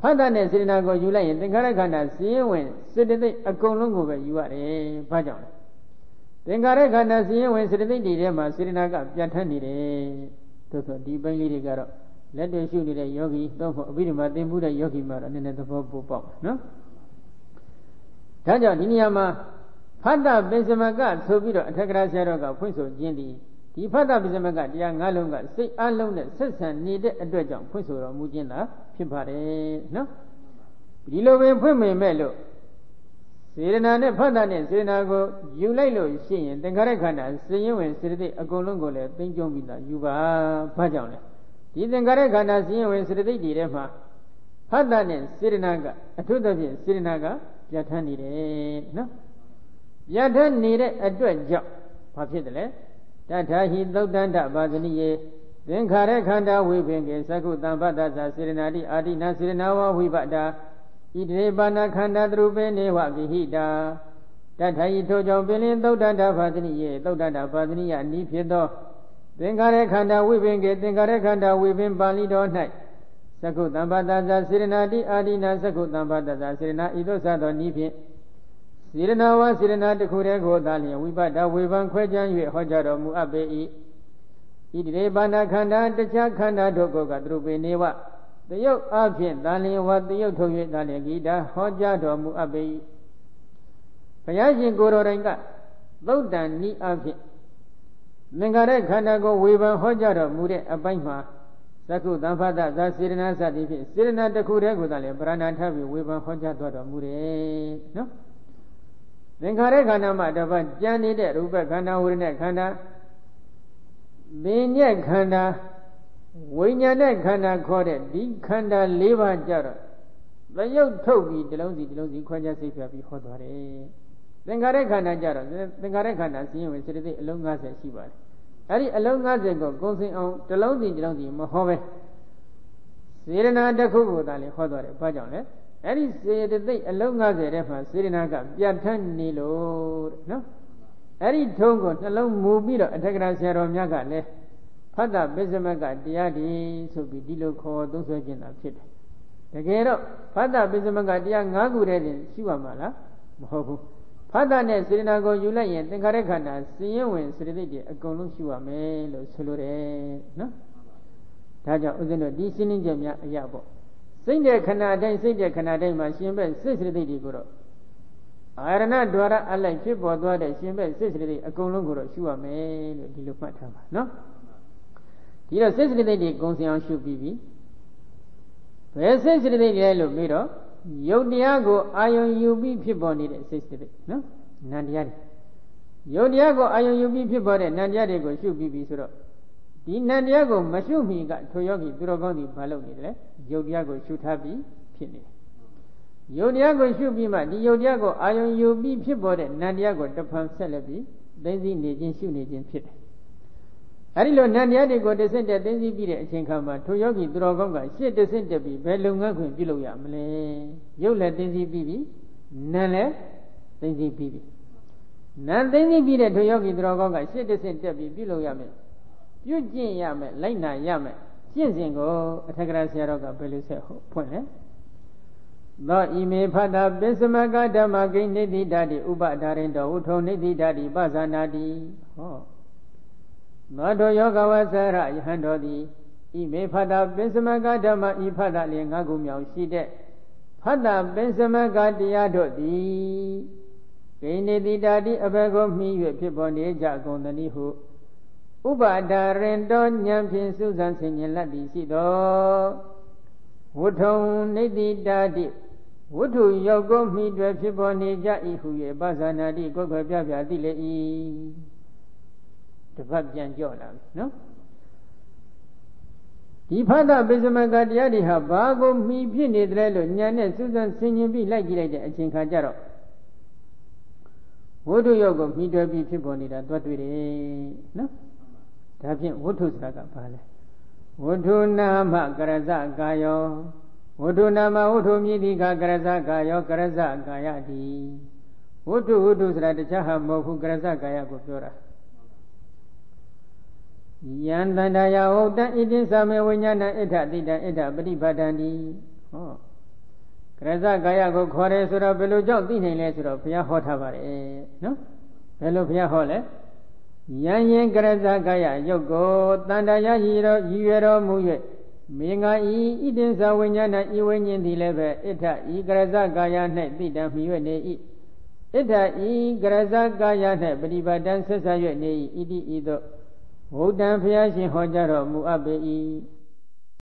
ဖတ်တာနဲ့စေရနာကိုယူလိုက်ရင်သင်္ခါရခန္ဓာစီးရင်ဝင်စေတသိက်အကုန်လုံးကိုပဲယူရတယ်ဘာကြောင့်လဲသင်္ခါရခန္ဓာစီးရင်ဝင်စေတသိက်တွေထဲမှာစေရနာကပြတ်ထန်းနေတယ် သို့သောဒီပိုင်းလေးတွေကတော့လက်တွေရှုနေတဲ့ယောဂီတော့ဖို့အဘိဓမ္မာသင်မှုတဲ့ယောဂီမှာတော့နည်းနည်းသဘောပိုပေါက်နော်ဒါကြောင့်ဒီနေရာမှာဖတ်တပိစမကဆိုပြီးတော့အထက်ကရာဆရာတော်ကဖွင့်ဆိုခြင်းဒီဒီဖတ်တပိစမကတရား၅လုံးကစိတ်အလုံးနဲ့ဆက်ဆံနေတဲ့အတွက်ကြောင့်ဖွင့်ဆိုတော်မူခြင်းသာဖြစ်ပါတယ်နော်ဒီလိုပင်ဖွင့်မိမဲ့လို့ စေရနာနဲ့ဖတ်တာနဲ့စေရနာကိုယူလိုက်လို့ရှိရင်သင်္ခါရခန္ဓာစေရင်ဝင်စေတသိက်အကုန်လုံးကိုလည်းသိမ့်ကျုံပြီးသားယူပါဘာကြောင့်လဲဒီသင်္ခါရခန္ဓာစေရင်ဝင်စေတသိက်တွေထဲမှာဖတ်တာနဲ့စေရနာကအထုသဖြင့်စေရနာကပြဋ္ဌာန်းနေတယ်နော်ပြဋ္ဌာန်းနေတဲ့အတွက်ကြောင့်ဘာဖြစ်တယ်လဲတထာဟိသုတ်တန္တဘာဇနိယေသင်္ခါရခန္ဓာဝိပင်ကေသကုတံပတ္တသစေရနာတိအာတိနာစေရနာဝဝိပတ္တာ ဣတိပါဏခန္ဓာသူပေနေဝဝိဟိတာတထာယိထိုကြောင့်ပင်လင်းသုတ်တတဘာသနိယေသုတ်တတဘာသနိယဤဖြစ်သောသင်္ခါရခန္ဓာဝိပင်ကေသင်္ခါရခန္ဓာဝိပင်ပါဠိတော်၌သကုတံပါတဇာစေရနာတိအာဒီနာသကုတံပါတဇာစေရနာဤသို့စသောဤဖြင့်စေရနာဝစေရနာတခုတည်းကိုသာလျှင်ဝိပတ္တဝေဘံခွဲခြား၍ဟောကြားတော်မူအပ်ပေ၏ဣတိရေပါဏခန္ဓာတခြားခန္ဓာတို့ကိုကသူပေနေဝ တယုတ်အဖြင့်တန်လျင်ဝတယုတ်ထုတ်၍တန်လျင်ဂီတာဟောကြားတော်မူအပ်ပေ၏ဘုရားရှင်ကိုယ်တော်တိုင်ကသုတ်တန်ဤအဖြင့်သင်္ခါရခန္ဓာကိုဝေဖန်ဟောကြားတော်မူတဲ့အပိုင်းမှာသက္ကုသံဖတ်သဇာစေရနာစသည်ဖြင့်စေရနာတစ်ခုတည်းကိုသာလေပရဏာထပြီးဝေဖန်ဟောကြားတော်မူတယ်နော်သင်္ခါရခန္ဓာမှာတပတ်ကြံနေတဲ့ရူပခန္ဓာဝိရณะခန္ဓာပင်ညက်ခန္ဓာ ဝိညာဉ်နဲ့ခန္ဓာခေါ်တဲ့ဒီခန္ဓာ၄ပါးကြတော့သယုတ်ထုတ်ပြီးတလုံးစီတလုံးစီခွဲခြားစိတ်ပြပြီးဟောသွားတယ်သင်္ခါရခန္ဓာကြတော့သင်္ခါရခန္ဓာစီရင်ဝင်စေတသိက်အလုံး90ရှိပါတယ်အဲ့ဒီအလုံး90ကိုကုံစင်အောင်တလုံးစီတလုံးစီမဟောပဲစေရနာတစ်ခုကိုသာလေဟောသွားတယ်ဘာကြောင့်လဲအဲ့ဒီစေတသိက်အလုံး90ထဲမှာစေရနာကပြတ်ထန်းနေလို့တဲ့နော်အဲ့ဒီထုံးကိုနှလုံးမူပြီးတော့အထက်ကရာဆရာတော်မြတ်ကလည်း ဖတ်တာပစ္စမကတရားဒီဆိုပြီးဒီလိုခေါ်သုံးဆွဲခြင်းသာဖြစ်တယ်တကယ်တော့ဖတ်တာပစ္စမကတရား၅ခုတည်းတင်ရှိပါမှာလားမဟုတ်ဘူးဖတ်တာနဲ့စေတနာကိုယူလိုက်ရင်သင်္ခါရခန္ဓာစည်ရင်ဝင်စေတသိက်တွေအကုန်လုံးရှိရမယ်လို့ဆိုလိုတယ်နော်ဒါကြောင့်ဥစဉ်တို့ဒီရှင်းလင်းချက်များအရာပေါ့စိတ်တဲ့ခဏတိုင်းစိတ်တဲ့ခဏတိုင်းမှာရှင်ဘက်စိတ်စေတသိက်တွေကိုတော့အာရဏဒွါရအလိုက်ဖြစ်ပေါ်သွားတဲ့ရှင်ဘက်စိတ်စေတသိက်အကုန်လုံးကိုတော့ရှိရမယ်လို့ဒီလိုမှတ်ထားပါနော် ဒီတော့စိတ်စိတ္တိတွေကုံစင်အောင်ရှုပြီးပြီဘယ်စိတ်စိတ္တိလဲလို့ပြီးတော့ယုတ်တရားကိုအာယုံယူပြီးဖြစ်ပေါ်နေတဲ့စိတ်စိတ္တိနော်နန္တရားတွေယုတ်တရားကိုအာယုံယူပြီးဖြစ်ပေါ်တဲ့နံတရားတွေကိုရှုပြီးပြီဆိုတော့ဒီနံတရားကိုမရှုမီကထိုယောဂီသူတော်ကောင်းသည်ဘာလုပ်နေတယ်လဲယုတ်တရားကိုရှုထားပြီးဖြစ်နေတယ်ယုတ်တရားကိုရှုပြီးမှဒီယုတ်တရားကိုအာယုံယူပြီးဖြစ်ပေါ်တဲ့နံတရားကိုတဖန်ဆက်လက်ပြီးသိသိနေခြင်းရှုနေခြင်းဖြစ်တယ် အဲဒီလိုနံတရားတွေကိုတဆင့်တက်သိသိပြီးတဲ့အချိန်ခါမှာထိုယောဂီသူတော်ကောင်းကရှစ်တဆင့်တက်ပြီးဘယ်လုံငန်းခွင့်ပြုလုပ်ရမလဲရုပ်လည်းသိသိပြီးပြီနံလည်းသိသိပြီးပြီနံသိသိပြီးတဲ့ထိုယောဂီသူတော်ကောင်းကရှစ်တဆင့်တက်ပြီးပြုလုပ်ရမယ်ပြုကျင့်ရမယ်လိုက်နာရမယ်ကျင့်စဉ်ကိုအထက်ကရာဆရာတော်ကဘယ်လိုဆက်ဟုတ်ဖွင့်လဲသောဣမေဖတပစ္စမကဓမ္မဂိနေတိဓာတိဥပဒါရင်တော်ဥထုံနေတိဓာတိပဇာနာတိဟော သောတောယောဂဝဆရယဟန်တော်သည်ဣမေဖတပစ္စမကဓမ္မဤဖတလည်းငါးခုမြောင်ရှိတဲ့ဖတပစ္စမကတရားတို့သည်ဂိနေတိဓာတိအဘကိုမှီ၍ဖြစ်ပေါ်နေကြကုန်သနည်းဟုဥပါဒါရင်တော်ဉာဏ်ဖြင့်စုစံဆင်ញင်လက်သည်ရှိသောဝုထုံနေတိတာတိဝတ္ထုရောက်ကိုမိတွယ်ဖြစ်ပေါ်နေကြ၏ဟု၍ပါဇာနာတိကိုယ်ခွဲပြပြသိလေ၏ တပတ်ပြန်ကြော့လာပြီနော်ဒီဖတ်တာပိစမကတရားတွေဟာဘာကိုမိဖြစ်နေတယ်လို့ညာနဲ့စူးစမ်းဆင်ခြင်ပြီးလိုက်ကြည့်လိုက်တဲ့အချိန်ခါကျတော့ဝိတုယောကိုမိတွယ်ပြီးဖြစ်ပေါ်နေတာတွေ့တွေ့တယ်နော်ဒါဖြင့်ဝိတုဆိုတာကဘာလဲဝိတုနာမကရဇကာယောဝိတုနာမဝိတုမြည်တိကကရဇကာယောကရဇကာယတိဝိတုဝိတုဆိုတာတခြားဟာမဟုတ်ဘူးကရဇကာယကိုပြောတာ ယံတန္တရာဟုတ်တံဣတိသမေဝိညာဏဣဋ္ဌတိတံဣဋ္ဌပฏิပါဒံတိဟောကရဇကာယကိုခေါ်တယ်ဆိုတော့ဘယ်လိုကြောင့်သိနိုင်လဲဆိုတော့ဘုရားဟောထားပါတယ်နော်ဘယ်လိုဘုရားဟောလဲယံရင်ကရဇကာယယုတ်ကိုတန္တရာရည်တော်ရည်ရွယ်တော်မူ၍မင်္ဂဤဣတိသဝိညာဏဤဝိညာဉ်သည်လည်းပဲဣဋ္ဌဤကရဇကာယ၌သိတံမြွေနေ၏ဣဋ္ဌဤကရဇကာယ၌ပฏิပါဒံဆက်ဆံ၍နေ၏ဣတိဤသို့ ဘုဒ္ဓံဖျားရှင်ဟောကြားတော်မူအပ်ပေ၏